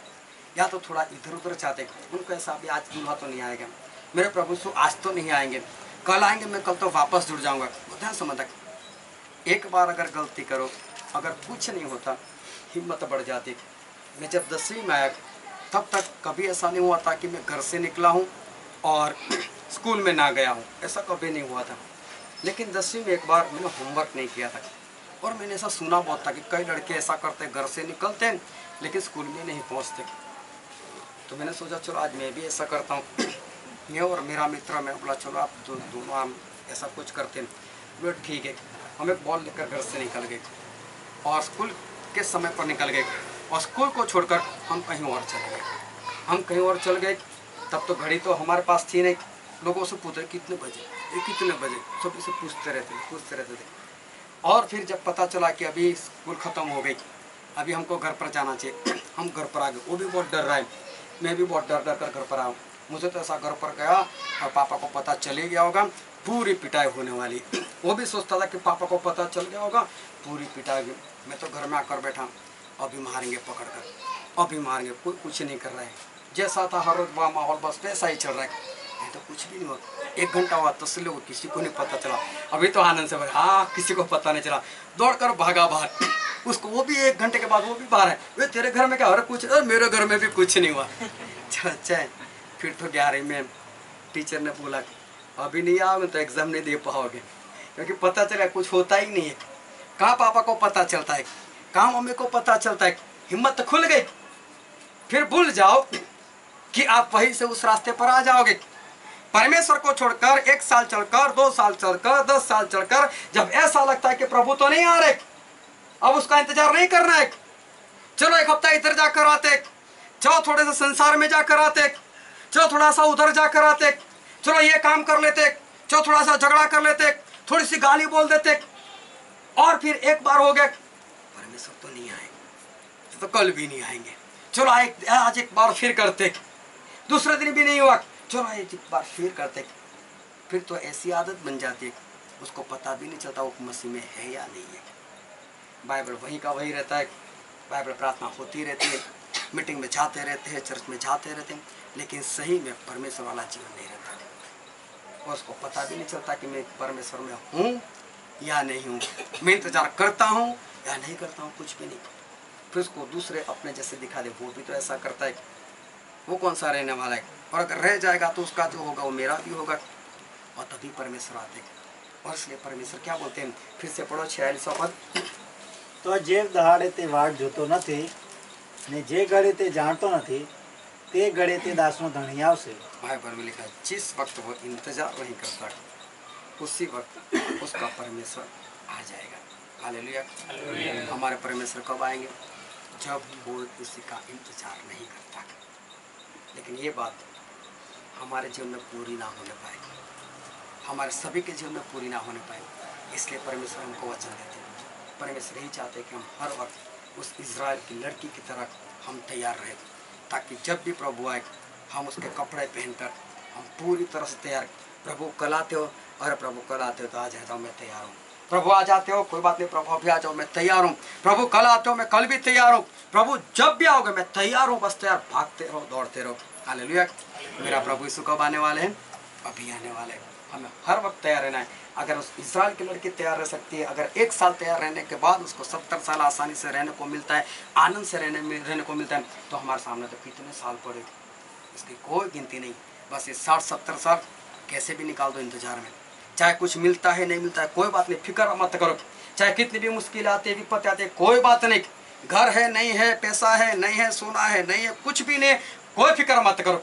या तो थोड़ा इधर उधर जाते, उनको ऐसा भी आज दूल्हा तो नहीं आएगा। मेरे प्रभु सु आज तो नहीं आएँगे। कल आएँगे, मैं कल तो वापस जुड़ जाऊँगा। समझ एक बार अगर गलती करो, अगर कुछ नहीं होता, हिम्मत बढ़ जाती। मैं जब दसवीं में आया, तब तक कभी ऐसा नहीं हुआ था कि मैं घर से निकला हूँ और [CLEARS THROAT] स्कूल में ना गया हूँ। ऐसा कभी नहीं हुआ था। लेकिन दसवीं में एक बार मैंने होमवर्क नहीं किया था। और मैंने ऐसा सुना बहुत था कि कई लड़के ऐसा करते, घर से निकलते हैं लेकिन स्कूल में नहीं पहुँचते। तो मैंने सोचा, चलो आज मैं भी ऐसा करता हूँ। [CLEARS THROAT] मैं और मेरा मित्र मैं बोला चलो आप दो, दोनों हम ऐसा कुछ करते हैं। बोले ठीक है। हम एक बॉल लेकर घर से निकल गए और स्कूल के समय पर निकल गए और स्कूल को छोड़कर हम कहीं और चले गए। हम कहीं और चल गए तब तो घड़ी तो हमारे पास थी नहीं। लोगों से पूछ रहे कितने बजे? ये कितने बजे? सब इसे पूछते रहते थे पूछते रहते थे। और फिर जब पता चला कि अभी स्कूल ख़त्म हो गई अभी हमको घर पर जाना चाहिए। [CLEARS THROAT] हम घर पर आ गए। वो भी बहुत डर रहा है। मैं भी बहुत डर डर कर घर पर आऊँ मुझे तो ऐसा घर पर गया और पापा को पता चले गया होगा, पूरी पिटाई होने वाली। [CLEARS THROAT] वो भी सोचता था कि पापा को पता चल गया होगा, पूरी पिटाई। मैं तो घर में आकर बैठा, अभी मारेंगे पकड़ कर अभी मारेंगे, कोई कुछ नहीं कर रहा है। जैसा था हर रोज वह माहौल, बस वैसा ही चल रहा है। नहीं तो कुछ भी नहीं हुआ। एक घंटा हुआ तसली को किसी को नहीं पता चला। अभी तो आनंद से भाई हाँ किसी को पता नहीं चला। दौड़ कर भागा बाहर। [CLEARS THROAT] उसको वो भी एक घंटे के बाद वो भी बाहर है। वे तेरे घर में क्या अरे कुछ? मेरे घर में भी कुछ नहीं हुआ। [LAUGHS] अच्छा है फिर तो ग्यारह में टीचर ने बोला अभी नहीं आओगे तो एग्ज़ाम नहीं दे पाओगे। क्योंकि पता चला कुछ होता ही नहीं है। कहाँ पापा को पता चलता है? कहाँ मम्मी को पता चलता है? हिम्मत तो खुल गई। फिर भूल जाओ कि आप वहीं से उस रास्ते पर आ जाओगे। परमेश्वर को छोड़कर, एक साल चलकर, दो साल चलकर, दस साल चलकर, जब ऐसा लगता है कि प्रभु तो नहीं आ रहे, अब उसका इंतज़ार नहीं करना है। चलो एक हफ़्ता इधर जाकर आते चलो थोड़े से संसार में जाकर आते चलो थोड़ा सा उधर जाकर आते, चलो ये काम कर लेते, चलो थोड़ा सा झगड़ा कर लेते, थोड़ी सी गाली बोल देते। और फिर एक बार हो गए परमेश्वर तो नहीं आएँगे तो कल भी नहीं आएँगे। चलो एक, आज एक बार फिर करते। दूसरे दिन भी नहीं हुआ। चलो एक बार फिर करते। फिर तो ऐसी आदत बन जाती है, उसको पता भी नहीं चलता वो मसीह में है या नहीं है। बाइबल वहीं का वही रहता है। बाइबल प्रार्थना होती रहती है। मीटिंग में जाते रहते हैं, चर्च में जाते रहते हैं। लेकिन सही में परमेश्वर वाला जीवन नहीं रहता और उसको पता भी नहीं चलता कि मैं परमेश्वर में हूँ या नहीं हूँ मैं इंतजार करता हूँ या नहीं करता हूँ कुछ भी नहीं फिर उसको दूसरे अपने जैसे दिखा दे वो भी तो ऐसा करता है वो कौन सा रहने वाला है और अगर रह जाएगा तो उसका जो होगा वो मेरा भी होगा और तभी परमेश्वर आते हैं और इसलिए परमेश्वर क्या बोलते हैं फिर से पढ़ो छियालीस पद તો જે દહાડે તે વાટ જોતો નથી ને જે ઘડે તે જાણતો નથી તે ઘડે તે દાસનો ધણી આવશે बाइबल में लिखा है जिस वक्त वो इंतजार नहीं करता उसी वक्त उसका परमेश्वर आ जाएगा हालेलुया हमारे परमेश्वर कब आएंगे जब वो किसी का इंतजार नहीं करता लेकिन ये बात हमारे जीवन में पूरी ना होने पाएगी हमारे सभी के जीवन में पूरी ना होने पाएगी इसलिए परमेश्वर हमको वचन देते हैं परमेश्वर यही चाहते हैं कि हम हर वक्त उस इज़राइल की लड़की की तरह हम तैयार रहें ताकि जब भी प्रभु आए, हम उसके कपड़े पहनकर हम पूरी तरह से तैयार। प्रभु कल आते हो, अरे प्रभु कल आते हो तो आ जाता हूँ मैं तैयार हूँ। प्रभु आ जाते हो, कोई बात नहीं, प्रभु अभी आ जाओ, मैं तैयार हूँ। प्रभु कल आते हो, मैं कल भी तैयार हूँ। प्रभु जब भी आओगे, मैं तैयार हूँ, बस तैयार। भागते रहो, दौड़ते रहो। हालेलुया। मेरा प्रभु यीशु कब आने वाले हैं? अभी आने वाले हैं। हमें हर वक्त तैयार रहना है। अगर उस इसराइल की लड़की तैयार रह सकती है, अगर एक साल तैयार रहने के बाद उसको सत्तर साल आसानी से रहने को मिलता है, आनंद से रहने में, रहने को मिलता है तो हमारे सामने तो कितने साल पड़े थे। इसकी कोई गिनती नहीं। बस ये साठ, सत्तर साल कैसे भी निकाल दो इंतज़ार में। चाहे कुछ मिलता है, नहीं मिलता है, कोई बात नहीं, फ़िक्र मत करो। चाहे कितनी भी मुश्किल आती है, विपत्ति आती है, कोई बात नहीं। घर है, नहीं है, पैसा है, नहीं है, सोना है, नहीं है, कुछ भी नहीं, कोई फ़िक्र मत करो।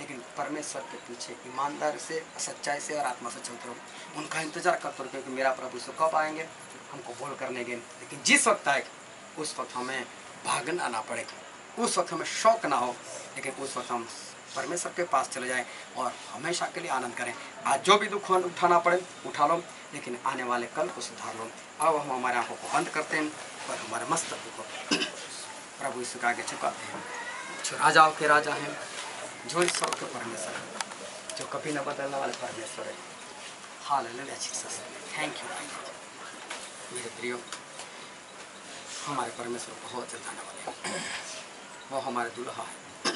लेकिन परमेश्वर के पीछे, ईमानदार से, सच्चाई से और आत्मा से चलते रहो। उनका इंतज़ार करते रहो क्योंकि मेरा प्रभु यीशु कब आएँगे, हमको बोल करने के लेकिन जिस वक्त आए, उस वक्त हमें भागना ना पड़े। उस वक्त हमें शौक ना हो, लेकिन उस वक्त हम परमेश्वर के पास चले जाएँ और हमेशा के लिए आनंद करें। आज जो भी दुख उठाना पड़े, उठा लो, लेकिन आने वाले कल को सुधार लो। अब हम हमारे आँखों को बंद करते हैं और हमारे मस्तक को [COUGHS] प्रभु यीशु के आगे झुकाते हैं। जो राजाओं के राजा हैं जो इस ईश्वर के परमेश्वर है जो कभी न बदलने वाले परमेश्वर है हालेलुया जीसस थैंक यू मेरे प्रियो हमारे परमेश्वर बहुत वाले वो हमारे दुल्हा है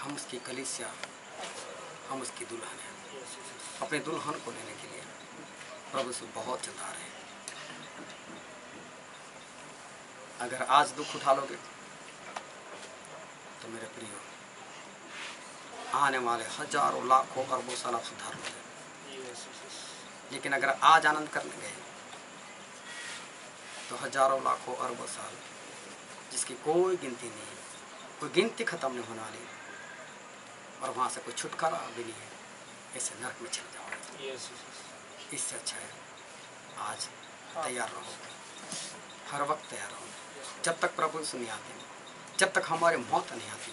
हम उसकी कलिसिया हम उसकी दुल्हन है अपने दुल्हन को लेने के लिए प्रभु से बहुत आ रहे अगर आज दुख उठा लोगे तो मेरे प्रियो, आने वाले हज़ारों लाखों अरबों साल आप सुधार लोगे लेकिन अगर आज आनंद करने गए तो हज़ारों लाखों अरबों साल जिसकी कोई गिनती नहीं है कोई गिनती खत्म नहीं होने वाली, और वहाँ से कोई छुटकारा भी नहीं है, ऐसे नरक में चले जाओगे इससे अच्छा है, आज तैयार रहो। हर वक्त तैयार रहो। जब तक प्रभु यीशु नहीं आते जब तक हमारे मौत नहीं आती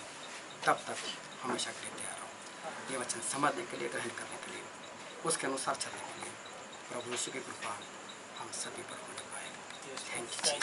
तब तक हमेशा के लिए तैयार रहो। ये वचन समझने के लिए ग्रहण करने के लिए उसके अनुसार चलने के लिए। प्रभु यीशु की कृपा हम सभी पर बन पाए। Thank you